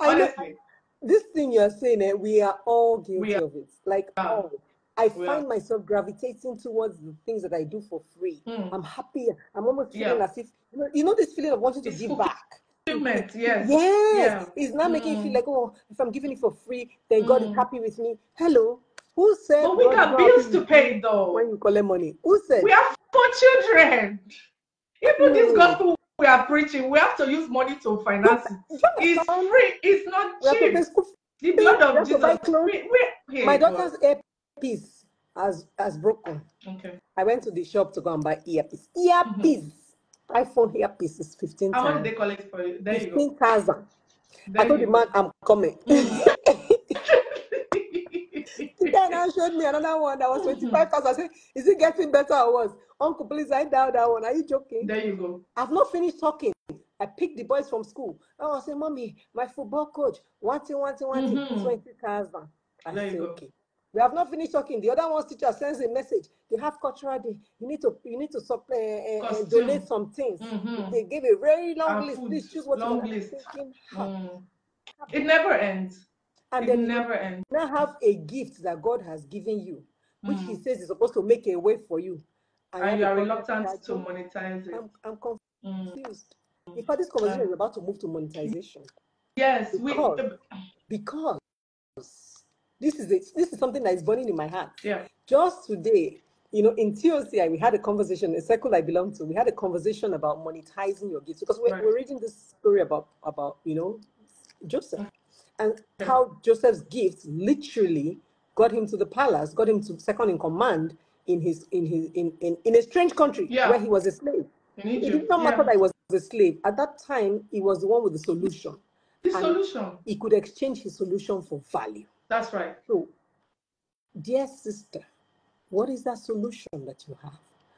I know Honestly. this thing you're saying, eh, we are all guilty are. of it. Like are. all. I We find are. myself gravitating towards the things that I do for free. Mm. I'm happy. I'm almost feeling Yeah. as if you know, you know this feeling of wanting to It's give fulfill- back. Fulfillment, yes. Yes, Yeah. it's not making you feel Mm. like, oh, if I'm giving it for free, then God is Mm. happy with me. Hello, who said But we God got bills to pay though. when you collect money? Who said? We have four children. Even this Mm. gospel we are preaching, we have to use money to finance it. It's free. It's not We have to cheap. The blood of have to buy Jesus. We, we, hey, My daughter's earpiece has has broken. Okay. I went to the shop to go and buy earpiece. Earpiece. iPhone earpiece is 15 How much they collect for you? There 15,000. I told the man I'm coming. go. then I showed me another one that was 25,000. I said, Is it getting better or worse? Uncle, please, I doubt that one. Are you joking? there you go. I've not finished talking. I picked the boys from school. Oh, I said, Mommy, my football coach, one thing, one thing, one thing, Mhm. 20,000. I There you said, go. okay. We have not finished talking. The other one's teacher sends a message. They have cultural day. You need to you need to supply, uh, uh, donate some things. Mhm. They gave a very long And list. food. Please choose what you Long want. List. thinking. Mm. It never ends. And It then never ends. now have a gift that God has given you, which He Mm. says is supposed to make a way for you. And you have are reluctant to monetize it. I'm, I'm Mm. confused. In fact, this conversation Um, is about to move to monetization Yes, we. Because- because this is a, this is something that is burning in my heart. Yeah. Just today, you know, in TOCI, we had a conversation, a circle I belong to, we had a conversation about monetizing your gifts because we're, Right. we're reading this story about, about, you know, Joseph uh-huh. and Yeah. how Joseph's gifts literally got him to the palace, got him to second in command in his, in his, in, in, in a strange country Yeah. where he was a slave. It did not matter yeah. that he was a slave. At that time, he was the one with the solution. The solution. He could exchange his solution for value. That's right. So, dear sister, what is that solution that you have?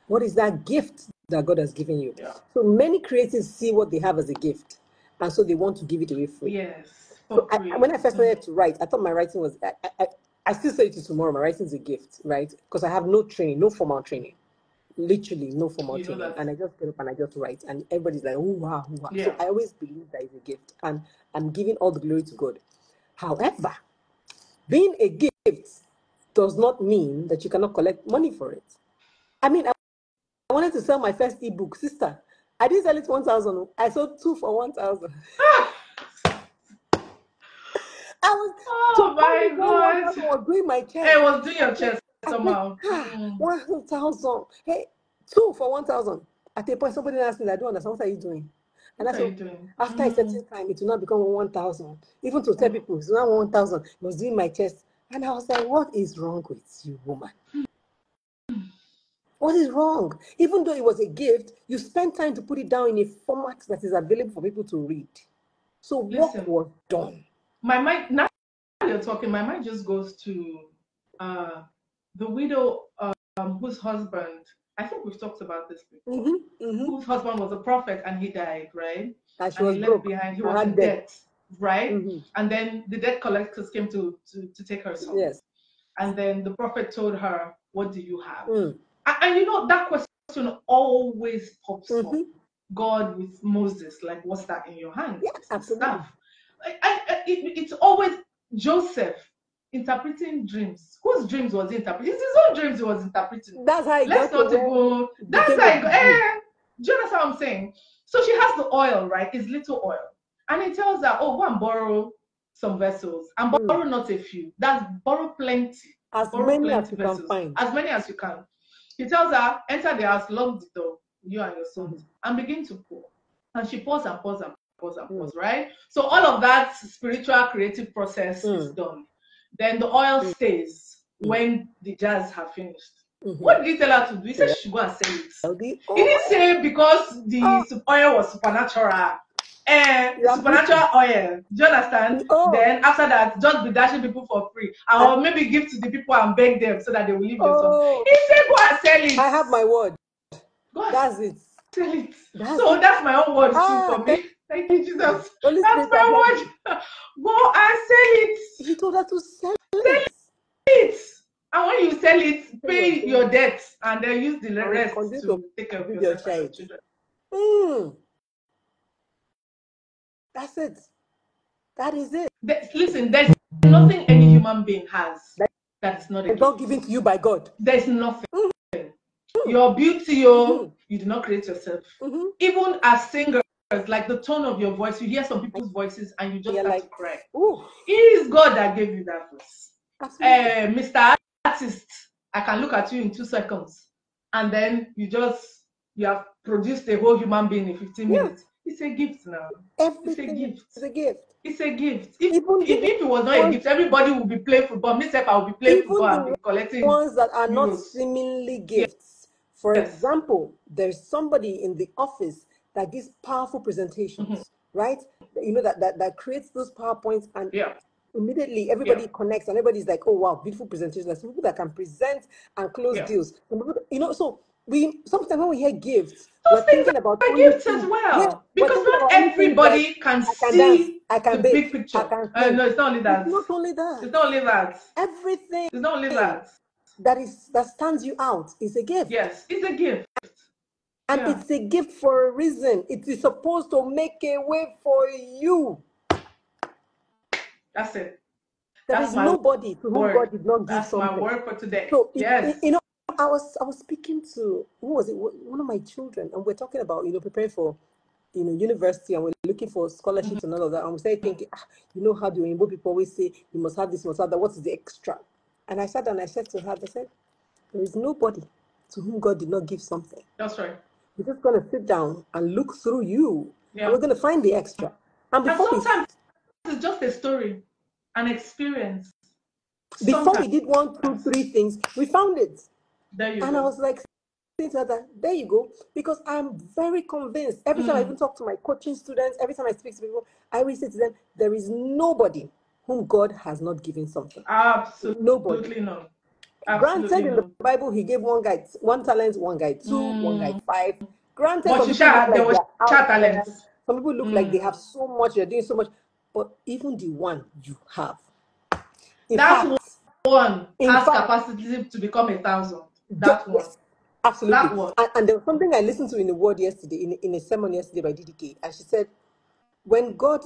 What is that gift that God has given you? Yeah. So many creatives see what they have as a gift, and so they want to give it away free. Yes. So for I, when I first started mm. to write, I thought my writing was. I, I, I- still say it to tomorrow. My writing is a gift, right? Because I have no training, no formal training, literally no formal You know training, and I just get up and I just write, and everybody's like, "Oh wow, wow!" So I always believe that is a gift, and I'm giving all the glory to God. However, being a gift does not mean that you cannot collect money for it. I mean, I I wanted to sell my first ebook, sister. I didn't sell it one thousand. I sold two for one thousand. I was Oh my funny, so one God. thousand was doing my chest. Hey, was doing your chest somehow. ah, Mm. one thousand. Hey, two for one thousand. At a point, somebody asked me, I don't understand. What are you doing? And I What are you said, doing? after a certain time, it will not become one thousand. Even to tell people, it's not one thousand. It was doing my chest. And I was like, what is wrong with you, woman? What is wrong? Even though it was a gift, you spent time to put it down in a format that is available for people to read. So what Listen. was done? My mind now you're talking, my mind just goes to uh the widow um whose husband I think we've talked about this before. Mm-hmm, mm-hmm. Whose husband was a prophet and he died, right? And she and was he left behind, he was in debt. debt, right? Mhm. And then the debt collectors came to, to, to take her son. Yes. And then the prophet told her, What do you have? Mm. And, and you know, that question always pops up. Mhm. God with Moses, like, what's that in your hand? Yeah, absolutely. I, I- it- it's always Joseph interpreting dreams. Whose dreams was he interpreting? It's his own dreams he was interpreting. That's how it Let's not go. That's how it go. Eh, do you understand what I'm saying? So she has the oil, right? It's little oil. And he tells her, oh, go and borrow some vessels. And Mm. borrow not a few. That's borrow plenty. as Borrow many plenty as you can find. As many as you can. He tells her, enter the house, lock the door, you and your sons, and begin to pour. And she pours and pours and pours and Mm. pours, right? So all of that spiritual creative process is Mm. done. Then the oil Mm. stays Mm. when the jars have finished. Mhm. What did he tell her to do? He said she should go and sell it. Healthy. He didn't say because the Oh. oil was supernatural. Eh, You supernatural oil. Do you understand? Oh. Then after that, just be dashing people for free. Or maybe give to the people and beg them so that they will leave son. Oh, He said go and sell it. I have my word. Go and That's it. sell it. That's so it. that's my own word Ah, too for me. Thank you, Jesus. Holy That's Spirit, my word. Go and sell it. He told her to sell it. it. And when you sell it, pay your your debts and then use the rest to to take care of your your child. children. Mm. That's it. That is it. Listen, there's nothing any human being has That- that is not a It's not given to you by God. There's nothing. Your beauty, oh, Mhm. you do not create yourself. hmm Even as like the tone of your voice, you hear some people's voices and you just You're start like- to cry. Ooh, It is God that gave you that voice. Uh, Mr. Artist, I can look at you in two seconds, and then you just you have produced a whole human being in 15 Yeah. minutes. It's a gift now. Everything it's a gift. It's a gift. It's a gift. If, Even if, if it was not a gift, everybody would be playing football. Me, self, I will be playing Even football and be collecting. ones that are not seemingly gifts For Yes. example, there's somebody in the office that gives powerful presentations, Mm-hmm. right? You know, that, that, that creates those PowerPoints and Yeah. immediately everybody connects and everybody's like, oh wow, beautiful presentation. There's people that can present and close Yeah. deals. You know, so we sometimes when we hear gifts, Those we're things thinking about are gifts things- as well. yeah, because not everybody can I can see dance, I the bake, big picture. I can Uh, no, it's not only that. It's not only that. It's not only that. Everything It's not only that. that is that stands you out is a gift. Yes, it's a gift. And Yeah. it's a gift for a reason. It is supposed to make a way for you. That's it. There That's is nobody to whom. God did not give That's my something. word for today. So yes. it- you know, I was I was speaking to who was it? One of my children, and we're talking about you know preparing for you know university, and we're looking for scholarships Mm-hmm. and all of that. And we started thinking, ah, you know how the Rainbow people always say you must have this, you must have that. What is the extra? And I sat and I said to her, I said, there is nobody to whom God did not give something. That's right. We're just gonna sit down and look through you, Yeah. and we're gonna find the extra. And And before we sometimes it's just a story, an experience. before we did one, two, three things, we found it. There you And I was like, saying to her that, there you go. Because I'm very convinced. Every time I Mm. even talk to my coaching students, every time I speak to people, I always say to them, there is nobody whom God has not given something. Absolutely Nobody. No. Granted, Absolutely in the. Bible, he gave one guy one talent, one guy two, one guy five. Granted, Mm. But some you people shall, look there like was they're chat talents. Some people look like they Mm. have so much, they're doing so much. But even the one you have, in That's fact, one has fact- capacity to become a thousand. That one. Yes, absolutely. That one. And, and there was something I listened to in the word yesterday, in, in a sermon yesterday by DDK, and she said, when God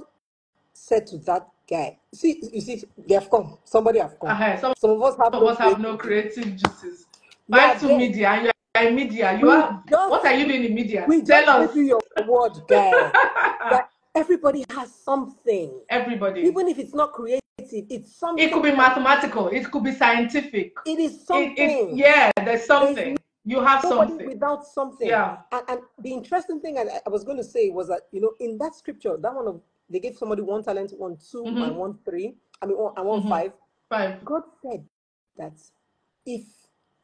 said to that guy, see, you see, they have come. Somebody have come. Uh-huh. Some Some of us have no us have creative- no creative juices. Are to media, and you are in media. You are. just- What are you doing in media? We Tell us. you your word, guy. that everybody has something, Everybody. even if it's not creative. It's something. It could be mathematical. It could be scientific. It is something. it, yeah, there's something. You have something. without something. Yeah. And, and the interesting thing I, I was going to say was that you know in that scripture that one of they gave somebody one talent, one 2 Mhm. and one three. I mean one, and one Mhm. five. Five. God said that if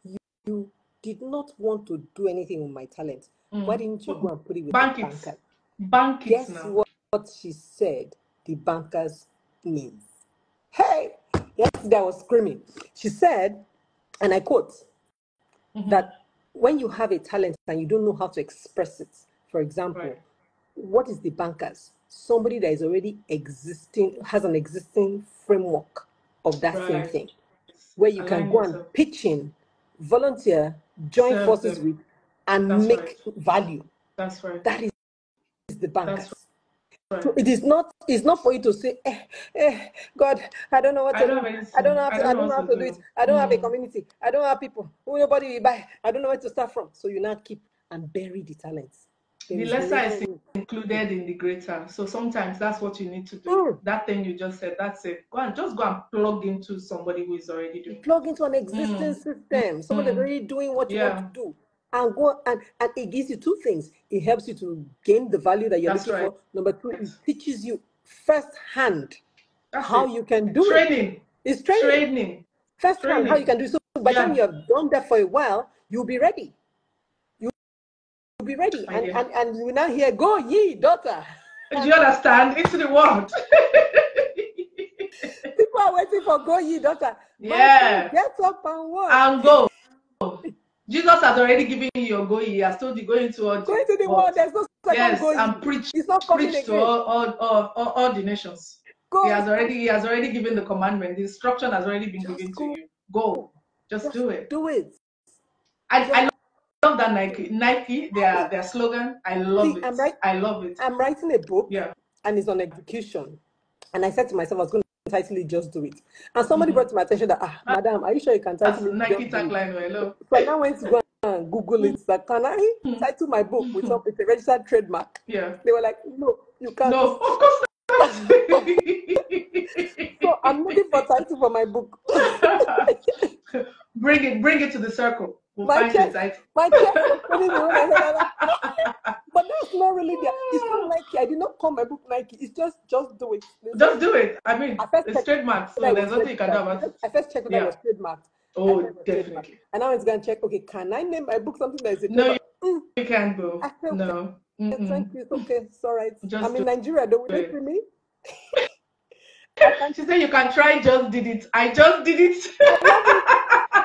you, you did not want to do anything with my talent, why Mm. didn't you go and put it with Bank the banker? Bank Guess now. what, what she said? The bankers means. Hey, yesterday I was screaming. She said, and I quote, Mhm. that when you have a talent and you don't know how to express it, for example, Right. what is the bankers? Somebody that is already existing, has an existing framework of that same Right. thing, where you can Align go and yourself. pitch in, volunteer, join Serve forces them. with, and That's make right. value. That's right. That is the bankers. That's right. So it is not. It's not for you to say, eh, eh, God, I don't know what I to don't do. have. I don't know how I to. I don't know how to do it. I don't have a Mm. community. I don't have people. Who nobody will buy. I don't know where to start from. So you now keep and bury the talents. The lesser is included in the greater. So sometimes that's what you need to do. Mm. That thing you just said, that's it. Go and just go and plug into somebody who is already doing. it. plug into an existing system. Someone that's Mm. already doing what you Yeah. want to do. And go and, and it gives you two things. It helps you to gain the value that you're That's looking right. for. Number two, it teaches you firsthand That's how it. you can do it. Training. It's training. Training. First hand, how you can do so. By the time you have done that for a while, you'll be ready. You'll be ready. And, and, and you will now hear, Go ye, daughter. Do you understand? Into the world. People are waiting for go ye, daughter. Yeah. friend, Get up and walk. and go. Jesus has already given you your go. He has told you go into all Go into the world. There's no second Yes, go and preach, It's not coming preach to all, all, all, all, all the nations. Go. He has already he has already given the commandment. The instruction has already been Just given go. to you. Go. Just Just do it. Do it. I, I love that Nike. Nike, their their slogan. I love See, it. I'm right- I love it. I'm writing a book Yeah. and it's on execution. And I said to myself, I was going to title it Just Do It. And somebody Mhm. brought to my attention that, ah, madam, are you sure you can title it Nike Just Do It? tagline. Hello. So I now went to go and Google it. That can I title my book with, some, with a registered trademark? Yeah. They were like, no, you can't. No, of course not. So I'm looking for title for my book. bring it, bring it to the circle. We'll My find chest. My chest was putting the one I said, but that's not really there. It's not Nike. I did not call my book Nike. It's just, just do it. Just do it. I mean, I first it's trademark, so there's nothing you can do about it. I first checked whether it Yeah. was trademarked. Oh, definitely. And now it's going to check, okay, can I name my book something that is a No, you, mm. you can't, boo. No. Mm-mm. Thank you. Okay, it's all right. Just I'm in Nigeria. Don't wait for me. she said you can try just did it. I just did it.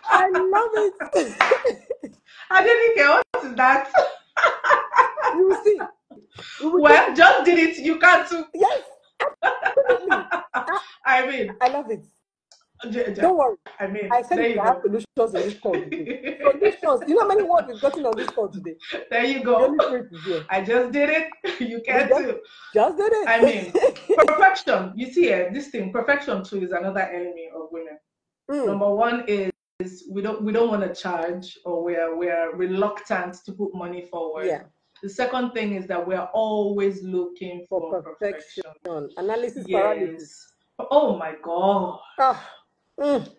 I love it. I didn't care what is that. you see. Will well, just did it. You can too. Yes. I mean, I love it. Don't worry. I mean, I said you have solutions on this call today. solutions. You know how many words we've gotten on this call today? There you go. I just did it. You can just, too. Just did it. I mean, perfection. You see, uh, this thing, perfection too, is another enemy of women. Mm. Number one is we don't we don't want to charge or we're we're reluctant to put money forward. Yeah. The second thing is that we're always looking for, for perfection. perfection. Analysis yes. paralysis. Oh my god. Ah. Mm.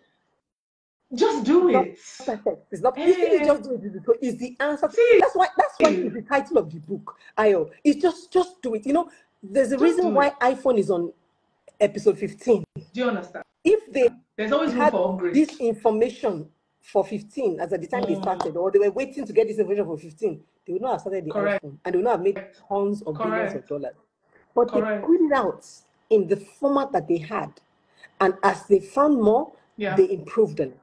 Just do it. Perfect. It's not hey. just do it. It's the answer. See, that's why that's why it's the title of the book. Ayo. It's just just do it. You know, there's a just reason why it. iPhone is on episode 15. Do you understand? If they there's always room for upgrade. This information for 15 as at the time mm. they started, or they were waiting to get this information for 15, they would not have started the Correct. iPhone and they would not have made tons of Correct. billions of dollars. But Correct. they put it out in the format that they had and as they found more, yeah. they improved them.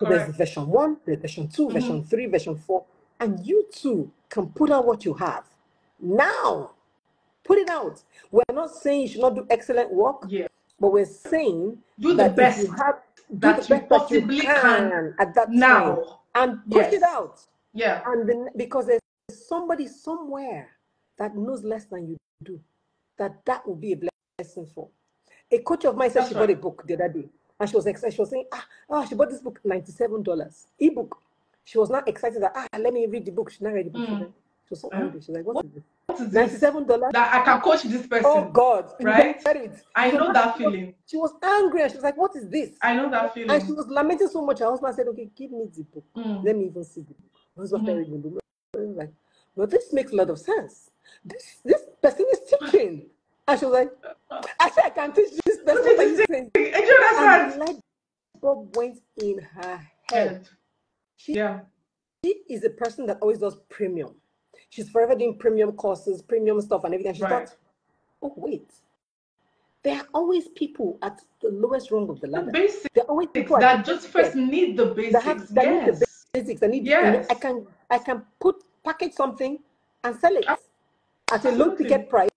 So Correct. there's version one, there's version 2 mm-hmm. version three, version four. And you too can put out what you have. Now, put it out. We're not saying you should not do excellent work, yeah. But we're saying do the best you have that you possibly that you can, can, at that now time and push yes. it out. Yeah. And then because there's somebody somewhere that knows less than you do, that that will be a blessing for. A coach of mine said That's she right. bought a book the other day, and she was excited. She was saying, ah, ah, she bought this book ninety-seven dollars ebook. She was not excited that ah, let me read the book. She not read the book. Mm. She was so angry. She's like, what, what is this? What is Ninety-seven dollars. That I can coach this person. Oh God! Right? I know that feeling. She was angry, and she was like, "What is this?" I know that feeling. And she was lamenting so much. Her husband said, "Okay, give me the book. Mm. Let me even see the book." My husband mm-hmm. reading the like, "Well, this makes a lot of sense. This this person is teaching." And she was like, I said, I can teach this person. What you saying? And the light bulb went in her head. She, yeah. She is a person that always does premium. She's forever doing premium courses, premium stuff, and everything. She right. thought, oh, wait. There are always people at the lowest rung of the ladder. The basics there are always people that just first need the basics. That, have, that yes. need the basics. I need. Yes. You know, I can I can put package something and sell it Absolutely. at a low ticket price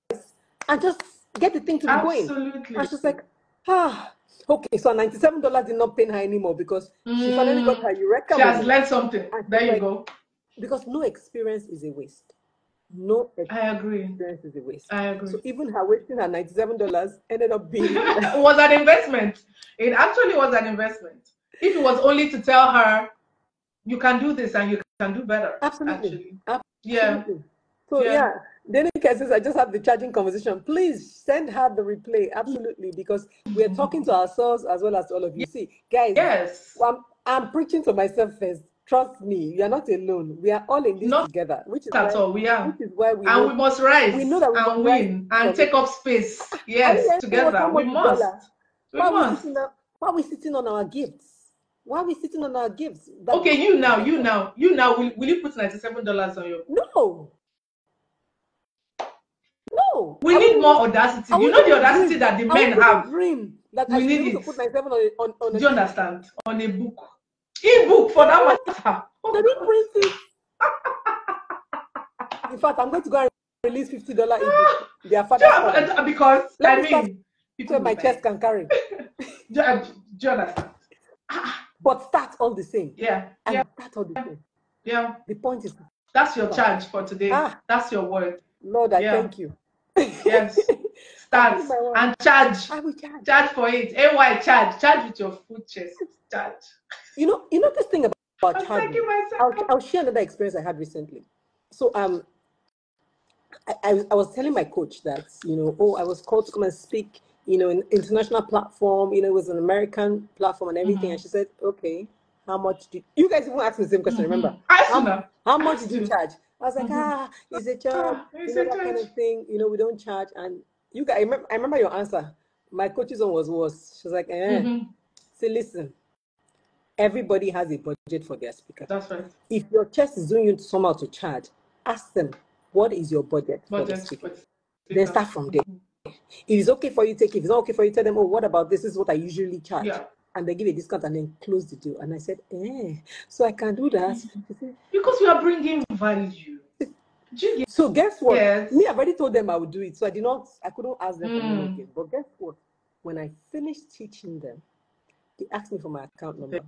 and just get the thing to be Absolutely. going. And she's like, ah, okay, so $97 did not pay her anymore because mm. she finally got her Eureka. She has learned something. There you like, go. Because no experience is a waste. No I agree. Experience is a waste. I agree. So even her wasting her $97 ended up being it was an investment. It actually was an investment. If it was only to tell her you can do this and you can do better. Absolutely. Actually. Absolutely. Yeah. So yeah. yeah Danica says, I just have the charging conversation. Please send her the replay. Absolutely. Because we're talking to ourselves as well as to all of you. See, guys, yes. I'm, I'm preaching to myself first. Trust me, you are not alone. We are all in this not together. Which is that's why, all we are. Which is why we and know, we must rise. We know that we and win and take up space. Yes, together we must. We why must. Are on, why are we sitting on our gifts? Why are we sitting on our gifts? That okay, you now, you now, you now. Will, will you put ninety-seven dollars on your? No. No. We I need more audacity. You know the audacity dream. that the men have. Dream that we I need it. To put myself on, a, on, on Do you understand? On a book, e-book for that matter. They didn't print it. In fact, I'm going to go and release fifty dollar ebook. Their father. Yeah, uh, because Let I mean, people my chest can carry. do, do? Uh, ah. But start all the same. Yeah. And yeah. start all the same. Yeah. The point is. That's your charge for today. Ah. That's your word. Lord, I yeah. thank you. Yes. Start and charge. I will charge. Charge for it. AY charge. Charge with your foot chest. Charge. You know, you know this thing about, about charging. I'll, I'll share another experience I had recently. So um I, I, I was telling my coach that, you know, oh, I was called to come and speak, you know, an international platform, you know, it was an American platform and everything. Mm-hmm. And she said, okay, how much did you guys even asked me the same question, mm-hmm. remember? How, how much did you charge? I was like, mm-hmm. ah, it's a job, ah, you know, that kind of thing. You know, we don't charge. And you guys, I remember, I remember your answer. My coach's one was worse. She was like, eh. Mm-hmm. Say, listen, Everybody has a budget for their speaker. That's right. If your chest is doing you somehow to charge, ask them, what is your budget, budget for the speaker? Then start from there. If it's okay for you, take it. If it's not okay for you, tell them, oh, what about this? This is what I usually charge. Yeah. And they give a discount and then close the deal. And I said, eh, so I can do that. Because we are bringing value. So guess what? Yes. Me, I've already told them I would do it. So I did not, I couldn't ask them mm. for anything. But guess what? When I finished teaching them, they asked me for my account number.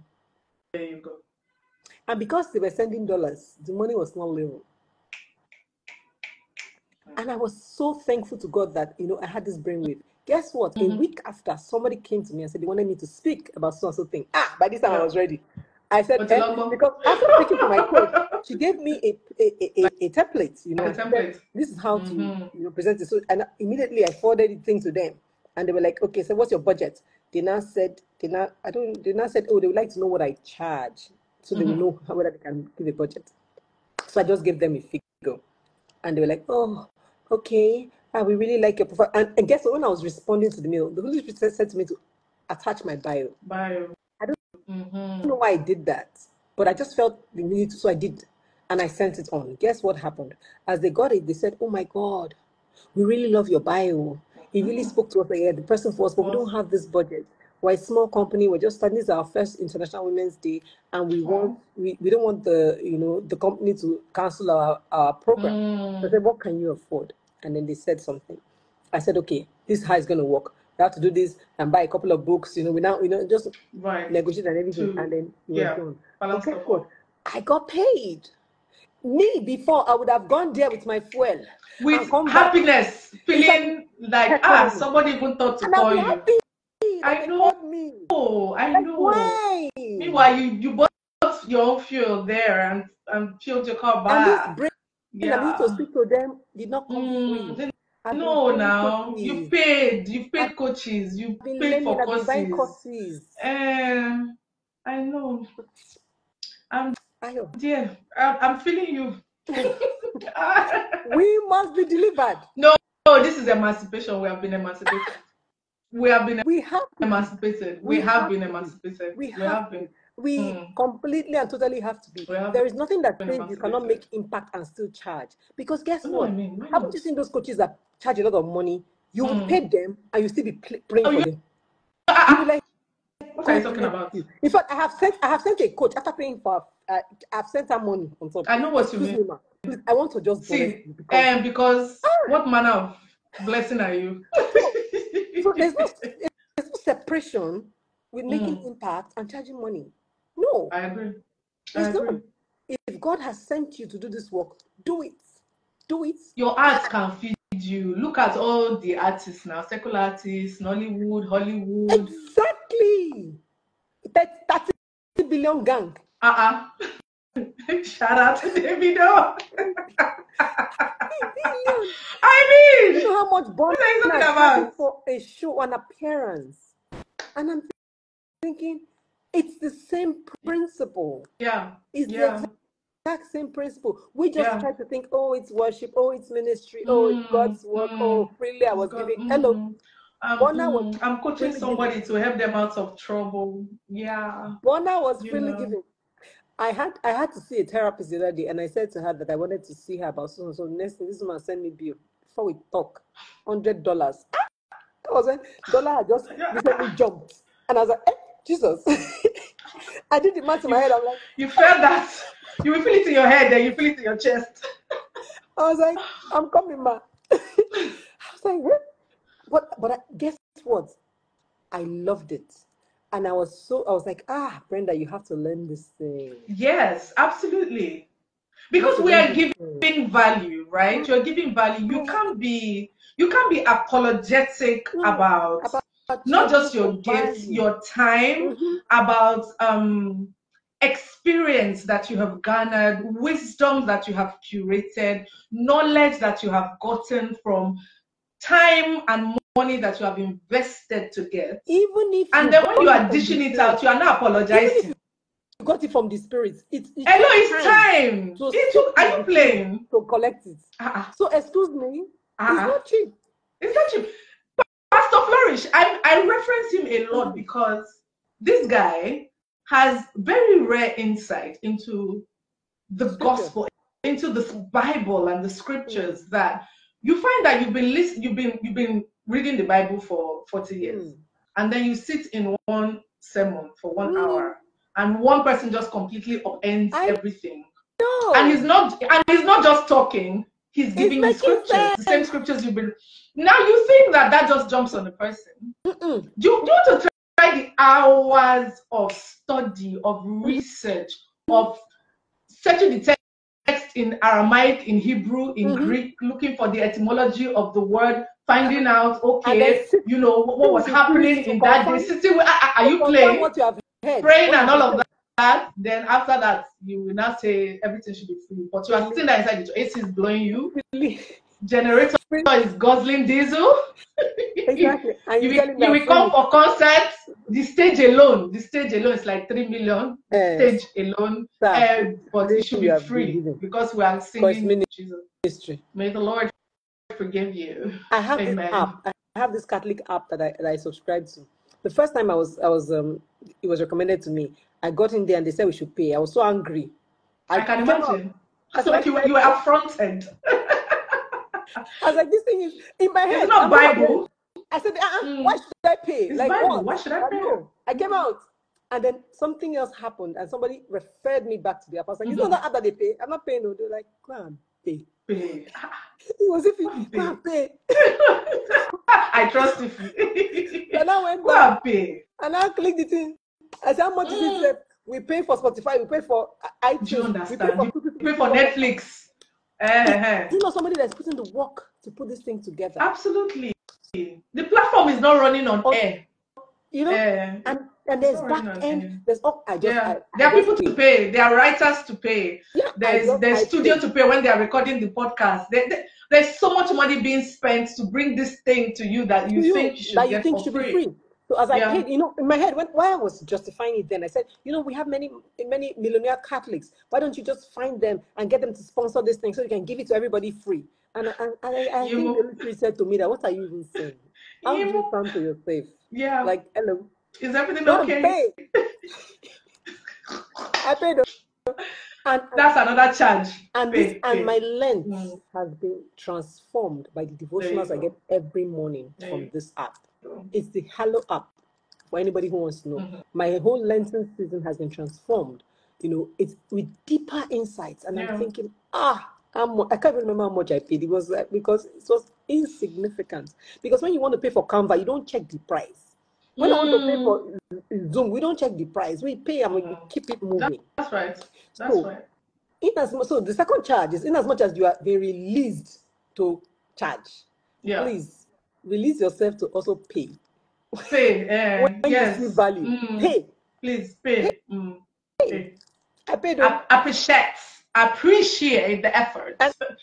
There you go. And because they were sending dollars, the money was not little. And I was so thankful to God that you know I had this brainwave. Guess what? Mm-hmm. A week after, somebody came to me and said they wanted me to speak about so and so thing. Ah, by this time yeah. I was ready. I said eh, because after speaking to my coach, she gave me a a, a, a template. You know, template. this is how mm-hmm. to you know present it. So and immediately I forwarded the thing to them, and they were like, "Okay, so what's your budget?" They now said they now I don't they now said, "Oh, they would like to know what I charge, so they mm-hmm. will know how whether they can give a budget." So I just gave them a figure, and they were like, "Oh, okay." Ah, we really like your profile. And, and guess what? When I was responding to the mail, the Holy Spirit said to me to attach my bio. Bio. Mm-hmm. I don't know why I did that, but I just felt the need to, so I did. And I sent it on. Guess what happened? As they got it, they said, Oh my God, we really love your bio. He really spoke to us. Like, yeah, the person for us, but we don't have this budget. We're a small company. We're just starting. This is our first International Women's Day, and we want we, we don't want the you know the company to cancel our, our program. Mm. So I said, what can you afford? And then they said something. I said, okay, this is how it's going to work we have to do this and buy a couple of books. You know, we now you know just right. negotiate and everything, to, and then yeah, okay, cool. I got paid. Me before I would have gone there with my fuel with happiness, back. feeling like, like ah somebody even thought to and call you. Happy. I know. Me. Oh, I know. Why? Meanwhile, you you bought your own fuel there and and filled your car back. And this break, yeah. To speak to them did not come mm, free. No, now you paid. You paid coaches. You paid for courses. courses. Uh, I know. I'm Ayo. dear. I'm, I'm feeling you. we must be delivered. No, no, this is emancipation. We have been emancipated. We have been we have emancipated. We, we have, have, been emancipated. We, we have, have been we mm. completely and totally have to be. There is nothing that says you cannot make impact and still charge. Because guess what? I mean, Haven't you seen those coaches that charge a lot of money? You mm. pay them and you still be praying oh, for them. Uh, you like, what are you talking about? In fact, I have sent I have sent a coach after paying for uh, I've sent her money on top. I know what you mean. Me, I want to just see because, um, because ah. what manner of blessing are you? so, there's, no, there's no separation with making mm. impact and charging money. No. I agree. I it's agree. not. If God has sent you to do this work, do it. Do it. Your art can feed you. Look at all the artists now, secular artists, Nollywood, Hollywood. Exactly. 30 billion gang. Uh-uh. Shout out to Davido. I mean, you know how much bonus for a show, an appearance, and I'm thinking it's the same principle. Yeah. It's yeah. the exact same principle. We just yeah. try to think, oh, it's worship, oh, it's ministry, oh, it's mm, God's work, mm, oh, freely I was God, giving. Mm, Hello. Um, was I'm coaching somebody giving. to help them out of trouble. Yeah. Bona was freely giving. I had I had to see a therapist the other day, and I said to her that I wanted to see her about so so. Next thing, this woman sent me bill before we talk, hundred dollars. That was when dollar had just recently jumped, and I was like, eh, Jesus. I did the math in my head. I'm like, you felt that. You will feel it in your head, then you feel it in your chest. I was like, I'm coming back. I was like, what? But, but I, guess what? I loved it. And I was so, I was like, ah, Brenda, you have to learn this thing. Yes, absolutely. Because we are giving value, right? You're giving value. You can't be, you can't be apologetic about, about not just your gifts, your time, mm-hmm. about um, experience that you have garnered, wisdom that you have curated, knowledge that you have gotten from time and money that you have invested to get. Even if and then when you are dishing it out, you are not apologizing. You got it from the spirit. It, it Hello, it's time. time. it took, are you playing? To collect it. Uh-uh. So excuse me. Uh-uh. It's not cheap. It's not cheap. Pastor Flourish, I, I reference him a lot mm. because this guy has very rare insight into the Scripture. gospel, into the Bible and the scriptures mm. that you find that you've been listening, you've been you've been reading the Bible for 40 years, mm. and then you sit in one sermon for one mm. hour, and one person just completely upends I everything. Know. And he's not and he's not just talking, he's giving you scriptures, sense. the same scriptures you've been now you think that that just jumps on the person. Do, do you want to try the hours of study, of research, of searching the text in Aramaic, in Hebrew, in mm-hmm. Greek, looking for the etymology of the word, finding out, okay, you know, what, was happening in that day. Sitting, are, you playing? What you have heard. Praying and all of that. Then after that, you will not say everything should be free. But you are sitting there inside the AC is blowing you generator is guzzling diesel. Exactly. you, you, you will come for concerts. The stage alone, the stage alone is like three million. Stage alone, uh, but it should be free because we are singing Jesus. History. May the Lord forgive you. I have Amen. this app. I have this Catholic app that I, that I subscribe to. The first time I was, I was, um, it was recommended to me. I got in there and they said we should pay. I was so angry. I, I can imagine. I so like you, you were affronted. I was like, this thing is in my head. It's not I'm Bible. I said, uh-uh, mm. why should I pay? It's like, Bible. What? Why should I pay? I came out. And then something else happened, and somebody referred me back to the app. I was like, mm-hmm. it's not that they pay. I'm not paying. No. They're like, go pay. Pay. It was if you go and pay. I trust you. and I went go and pay. And I clicked the thing. I said, how much mm. is it? We pay for Spotify. We pay for iTunes. Do you understand? We pay for, pay for Netflix. Uh-huh. You know somebody that's putting the work to put this thing together. Absolutely. The platform is not running on air. You know, uh, and and there's back end. There's oh, I just yeah. I, there are people pay. to pay. There are writers to pay. Yeah, there's there's studio pay. to pay when they are recording the podcast. There, there, there's so much money being spent to bring this thing to you that you, you think you should that you think should free. be free. So as yeah. I paid, you know, in my head, when why I was justifying it then, I said, you know, we have many many millionaire Catholics. Why don't you just find them and get them to sponsor this thing so you can give it to everybody free? And, and, and I, I think the said to me that, what are you even saying? How do you sound to yourself? Yeah. Like, hello. Is everything okay? Pay. I paid. And, that's another charge. And pay, this, pay. and my lens mm. has been transformed by the devotionals I get every morning there from this app. It's the Hallow app for anybody who wants to know. Mm-hmm. My whole Lenten season has been transformed. You know, it's with deeper insights, and yeah. I'm thinking, ah, I'm, I can't remember how much I paid. It was uh, because it was insignificant. Because when you want to pay for Canva, you don't check the price. When mm. I want to pay for mm. Zoom, we don't check the price. We pay and we keep it moving. That's right. That's so, right. In as so the second charge is in as much as you are very released to charge. Yeah. Please release yourself to also pay. Pay, uh, when yes. you see value, mm. pay. Please pay. Pay. Mm. pay. I paid. I, appreciate, appreciate the effort, and, the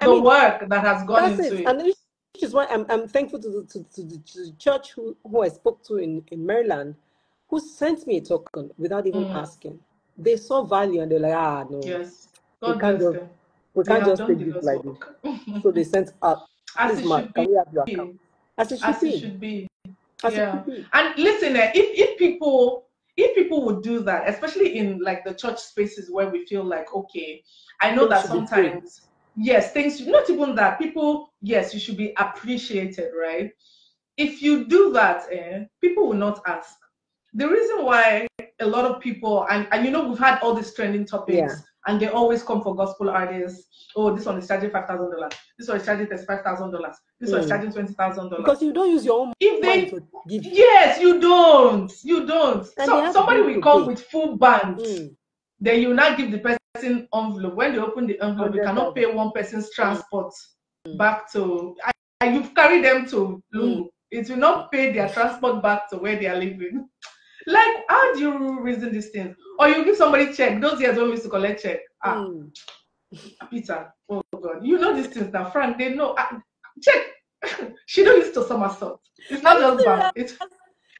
I mean, work that has gone into it. it. Which is why I'm, I'm thankful to the, to, to, the, to the church who, who I spoke to in, in Maryland, who sent me a token without even mm. asking. They saw value and they're like, ah, no. Yes. God we can't just, we can't just take this like this. so they sent up. As it should be. As it should, As be. It should be. As yeah. Be. And listen, eh, if if people if people would do that, especially in like the church spaces where we feel like, okay, I know that sometimes, yes, things not even that people, yes, you should be appreciated, right? If you do that, eh, people will not ask. The reason why a lot of people and, and you know we've had all these trending topics yeah and they always come for gospel artists. Oh, this one is charging five thousand dollars. This one is charging thirty-five thousand dollars. This mm. one is hmm. charging twenty thousand dollars. Because you don't use your own if they, give. Yes, you don't. You don't. so somebody will come with full band. Mm. Then you not give the person envelope. When they open the envelope, you cannot pay one person's transport mm. back to. And you've carried them to Lungu. Hmm. It will not pay their transport back to where they are living. Like, how do you reason these things? Or you give somebody check. Those years when we used to collect check. Ah, mm. Peter, oh God, you know these things now. Frank, they know. Ah, check. she don't used to somersault. It's not just bank. It's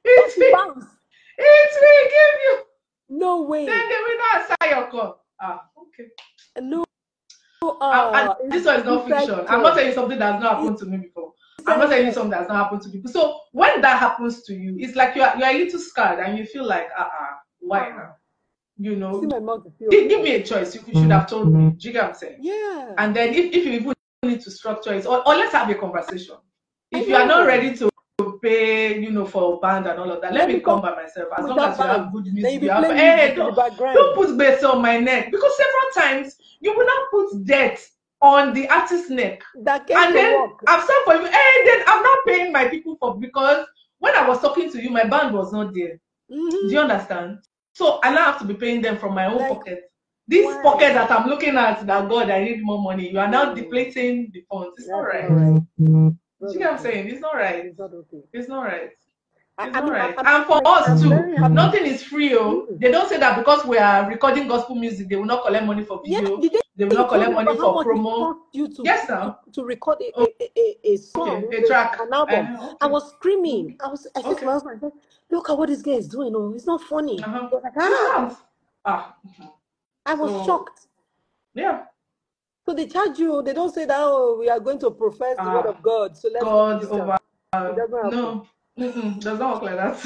it's it, it will give you. No way. Then they will not answer your call. Ah, okay. No. Uh, and this one is not fiction. I'm not saying something that's not happened to me before. I'm not telling you something that's not happened to people. So when that happens to you, it's like you're you're a little scared and you feel like, uh uh why now? You know, See my mouth give, give me a choice. You, you should have told me. Do you get what I'm saying? Yeah. And then if, if you even need to structure it, or, or let's have a conversation. If you are not ready to pay, you know, for band and all of that, let me me come by myself. As long as you have good music, you have, hey, music in the don't, don't put bass on my neck because several times you will not put debt on the artist's neck. that And then work. I've said for you, hey, then I'm not paying my people for because when I was talking to you, my band was not there. Mhm. Do you understand? So I now have to be paying them from my own Like, pocket. This why? pocket that I'm looking at, that God, I need more money. You are now Mm. depleting the funds. It's That's right. right. You get what I'm saying? It's not right. It's not okay. It's not right. It's I mean, right. I'm, And for us too, nothing is free. Oh, Mm. they don't say that because we are recording gospel music, they will not collect money for Yeah, video. did they They will not collect money for promo. you to Yes, to, now. to record a, Oh, a, a, a song, okay, a track. an album? Uh, I was screaming. I was. I said to Okay. my husband, "Look at what this guy is doing. Oh, it's not funny." Uh-huh. Like, "Ah!" Ah. I was So shocked. yeah. So they charge you. They don't say that. Oh, we are going to profess the word Ah. of God. So let's God over. No, Mm-mm, does not work like that.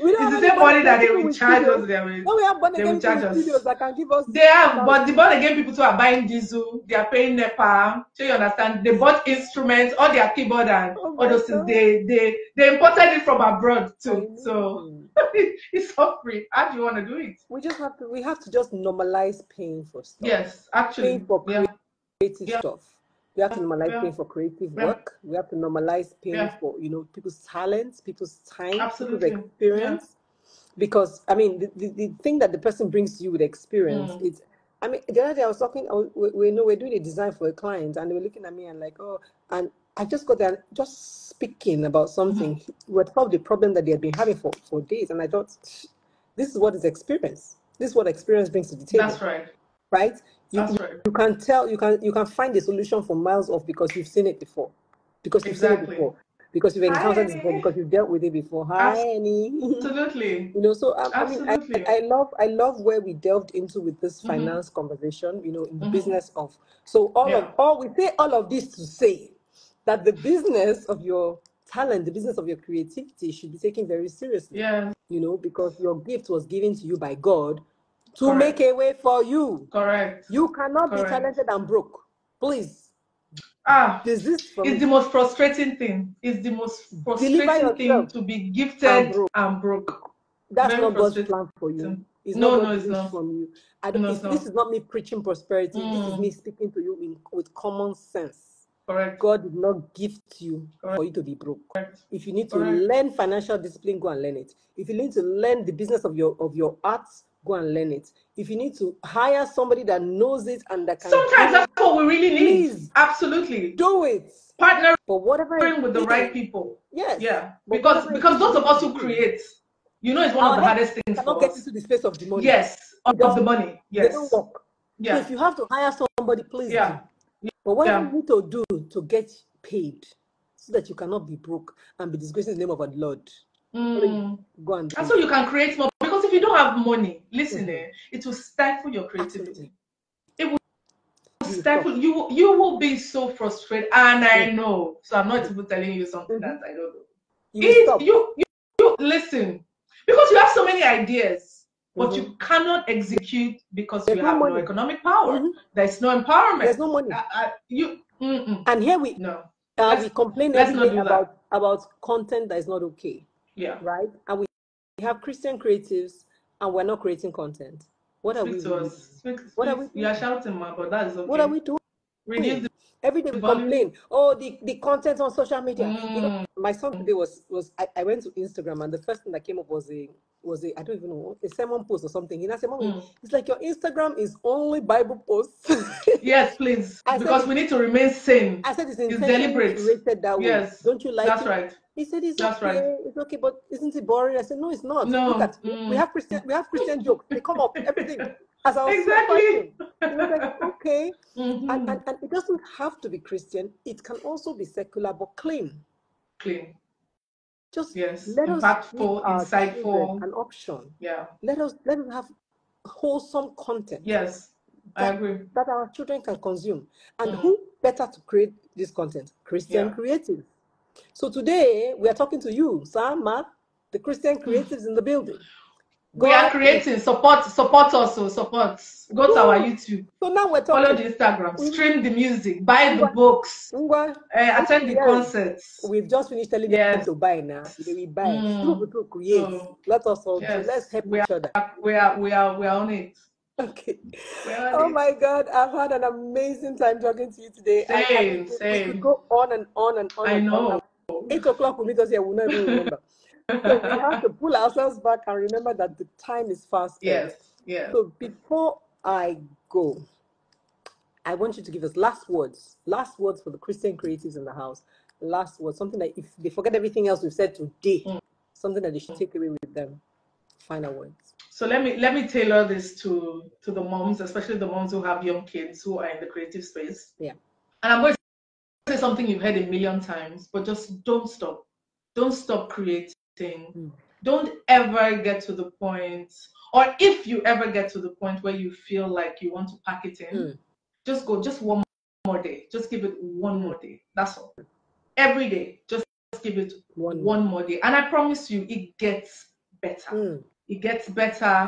We don't it's the same money that they will charge us. They will, No, we have born they again charge us. that can give us. They have, but the born again people too are buying diesel. They are paying NEPA. So you understand? They bought instruments, all their keyboard and Oh all those things. They they they imported it from abroad too. So. it's free. How do you want to do it? We just have to. We have to just normalize paying for stuff. Yes, actually, Paying for creative yeah, stuff. We have to normalize yeah, paying for creative yeah, work. We have to normalize paying for you know people's talents, people's time, people's Absolutely, yeah. experience. Because I mean, the, the, the thing that the person brings to you with experience, Mm. it's. I mean, the other day I was talking. I was- We, we know we're doing a design for a client, and they were looking at me and like, oh, and I just got there just speaking about something. What solved the problem that they had been having for for days, and I thought, this is what is experience. This is what experience brings to the table That's right. right? You, That's right. you can tell you can you can find the solution for miles off because you've seen it before, because you've seen it Exactly. before, because you've Hi, encountered it before, because you've dealt with it before. Hi, Annie. Absolutely. you know, so um, I mean, I, I love I love where we delved into with this hmm finance conversation. You know, in the hmm business of so all of all we say all of this to say that the business of your talent, the business of your creativity should be taken very seriously. Yeah. You know, because your gift was given to you by God to make a way for you. Correct. You cannot be talented and broke. Please Ah, desist from it's it. the most frustrating thing. It's the most frustrating thing to be and gifted broke. and broke. That's Very not God's plan for you. It's No, not no, it's not. from you. I don't, No, it's this is not me preaching prosperity. This is Mm, me speaking to you in, with common sense. Correct. God did not gift you for you to be broke. Correct. If you need to Correct. learn financial discipline, go and learn it. If you need to learn the business of your of your arts, go and learn it. If you need to hire somebody that knows it and that can Sometimes that's what we really need. please Absolutely. do it. Partnering But whatever it with the right people. yes. Yeah. But Because because those of us who create, you know, it's one of the hardest things cannot get into the space of the money. Yes. Of the money. They don't Yes. work. So if you have to hire somebody, please. Yeah. But what Yeah. you need to do to get paid so that you cannot be broke and be disgracing the name of our Lord, Mm. go and And so you can create more because if you don't have money, listen, eh, it will stifle your Absolutely. creativity. It will stifle you. You will be so frustrated, and I Mm. know. So I'm not even telling you something Mhm. that I don't know. You It you you, you listen because you have so many ideas, but Mhm. you cannot execute because There's you no have no money. economic power. Mhm. There's no empowerment. There's no money. You mm-mm, And here we no. uh, we complain let's every not day do that. about about content that is not okay, Yeah. right? And we have Christian creatives and we're not creating content. What are we Speak to really us. doing? Speak, What are we You are shouting, ma, but that is okay. What are we doing? Reduce Every day we volume. complain. Oh, the, the content on social media. You know, Mm. My son today was was I, I went to Instagram and the first thing that came up was a was a I don't even know a sermon post or something. And I said, Mommy, Mm. it's like your Instagram is only Bible posts. Yes, please, I because it- we need to remain sane. I said it's It's deliberate. that way. Yes, Don't you like That's it? right. He said it's That's okay, right. it's okay, but isn't it boring? I said, No, it's not. No, Look at we mm. have Christian we have Christian jokes. They come up, everything. As I was Exactly. swiping, he was like, okay. And, Mhm. and and it doesn't have to be Christian, it can also be secular but clean. Clean. Just Yes. let us Impactful, children insightful. an option. Yeah. Let us let us have wholesome content Yes, I that, agree. that our children can consume. And Mm. who better to create this content? Christian Yeah. creatives. So today we are talking to you, Sam, Matt, the Christian creatives in the building. We are creating support support also support. Go to our youtube. So now we're talking. follow the instagram. Stream the music. Buy the books. Uh, attend the yes. concerts. We've just finished telling yes. people to buy now. We buy. Mm. create. So, let us all yes. let's help we each are, other. we are we are we are on it. Okay. Oh my god. I've had an amazing time talking to you today. Same I, I, same we could go on and on and on i and know. On. eight o'clock will meet us here. We'll not even remember so we have to pull ourselves back and remember that the time is fast. Yes, yes. So before I go, I want you to give us last words, last words for the Christian creatives in the house. Last words, something that if they forget everything else we've said today, mm. something that they should take away with them. Final words. So let me let me tailor this to to the moms, especially the moms who have young kids who are in the creative space. Yeah. And I'm going to say something you've heard a million times, but just don't stop. Don't stop creating thing. Mm. Don't ever get to the point, or if you ever get to the point where you feel like you want to pack it in, mm. just go, just one more day. Just give it one more day. That's all. Every day, just give it one, one more day. And I promise you, it gets better. Mm. It gets better.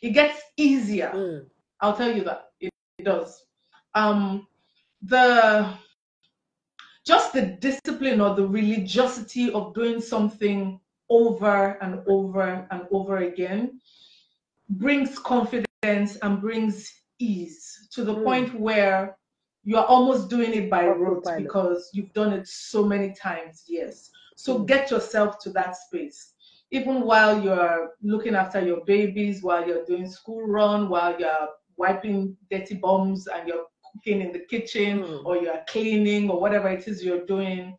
It gets easier. Hmm. I'll tell you that. It, it does. Um, the just the discipline or the religiosity of doing something over and over and over again brings confidence and brings ease to the mm. point where you are almost doing it by rote because you've done it so many times yes so mm. get yourself to that space even while you're looking after your babies while you're doing school run while you're wiping dirty bums and you're cooking in the kitchen mm. or you're cleaning or whatever it is you're doing,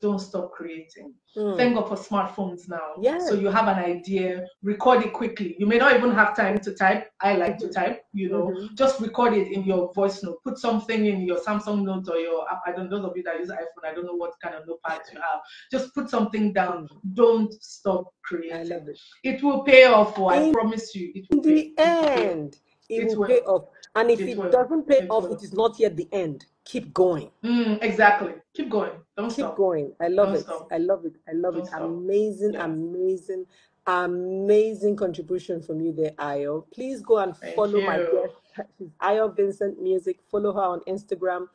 don't stop creating. Mm. Thank God for smartphones now. Yeah. So you have an idea, record it quickly. You may not even have time to type. I like to type, you know. Mm-hmm. Just record it in your voice note. Put something in your Samsung note or your I don't know those of you that use iPhone, I don't know what kind of notepad you have. Just put something down. Mm. Don't stop creating. I love it. It will pay off. For, I promise you. It will in the pay. end it, will, will, pay off. And if it, it doesn't pay it off, will. it is not yet the end. Keep going. Mm, exactly. Keep going. Don't Keep stop. going. I love Don't it. Stop. I love it. I love Don't it. Stop. Amazing, yeah. amazing, amazing contribution from you there, Ayo. Please go and Thank follow you. my guest. She's Ayo Vincent Music. Follow her on Instagram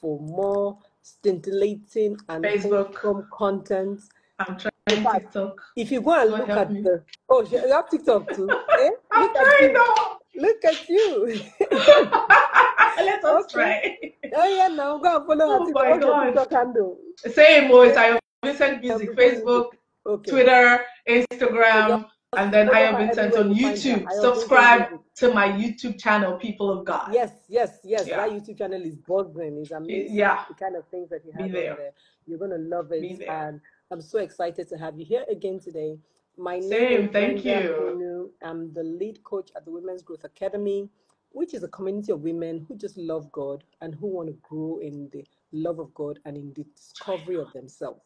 for more scintillating and Facebook content. I'm trying fact, TikTok. If you go and look at me. the oh, you have TikTok too. eh? I'm look trying now. Look at you. Let us okay. try. Oh yeah, now go and follow oh my God. handle. Same oh, voice. I Vincent Music, Facebook, okay. Twitter, Instagram, and then I have Vincent on YouTube. Subscribe to my YouTube channel, People of God. Yes, yes, yes. Yeah. That YouTube channel is buzzing. It's amazing. Yeah. The kind of things that you have there. there. You're gonna love it. And I'm so excited to have you here again today. My name Same, is thank you. I'm the lead coach at the Women's Growth Academy, which is a community of women who just love God and who want to grow in the love of God and in the discovery of themselves.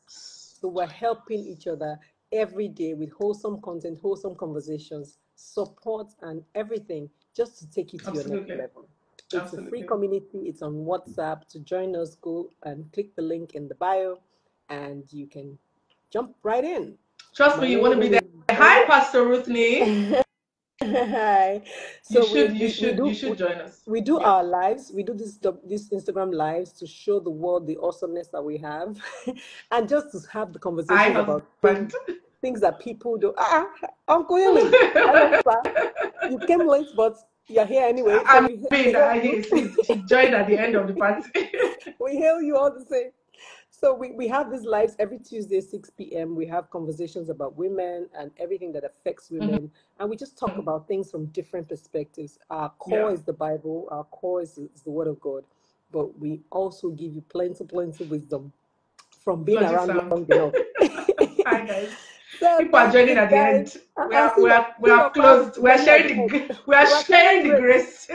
So we're helping each other every day with wholesome content, wholesome conversations, support, and everything just to take you to Absolutely. your next level. It's Absolutely. a free community. It's on WhatsApp. To join us, go and click the link in the bio, and you can jump right in. Trust me, you want to be there. Hi, Pastor Ruthnie. Hi. So you should, we, you should, do, you should join us. We do yeah. our lives. We do this this Instagram lives to show the world the awesomeness that we have, and just to have the conversation about things, things, that people do. Ah, Uncle Hilly, you came late, but you're here anyway. So I mean, he, he joined at the end of the party. we hail you all the same. So we, we have these lives every Tuesday, 6 p.m. We have conversations about women and everything that affects mm-hmm. women. Mm-hmm. And we just talk about things from different perspectives. Our core yeah. is the Bible, our core is, is, the Word of God. But we also give you plenty, plenty wisdom from being around long enough. Hi, guys. So People are joining at the end. We are, we are, we are closed. We are sharing the, we are sharing the grace.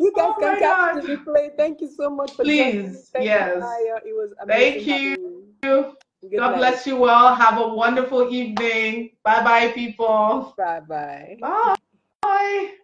You guys oh can catch the replay. Thank you so much for Please, yes. You, it was amazing. Thank you. you. God night. bless you all. Have a wonderful evening. Bye bye, people. Bye bye. Bye. Bye.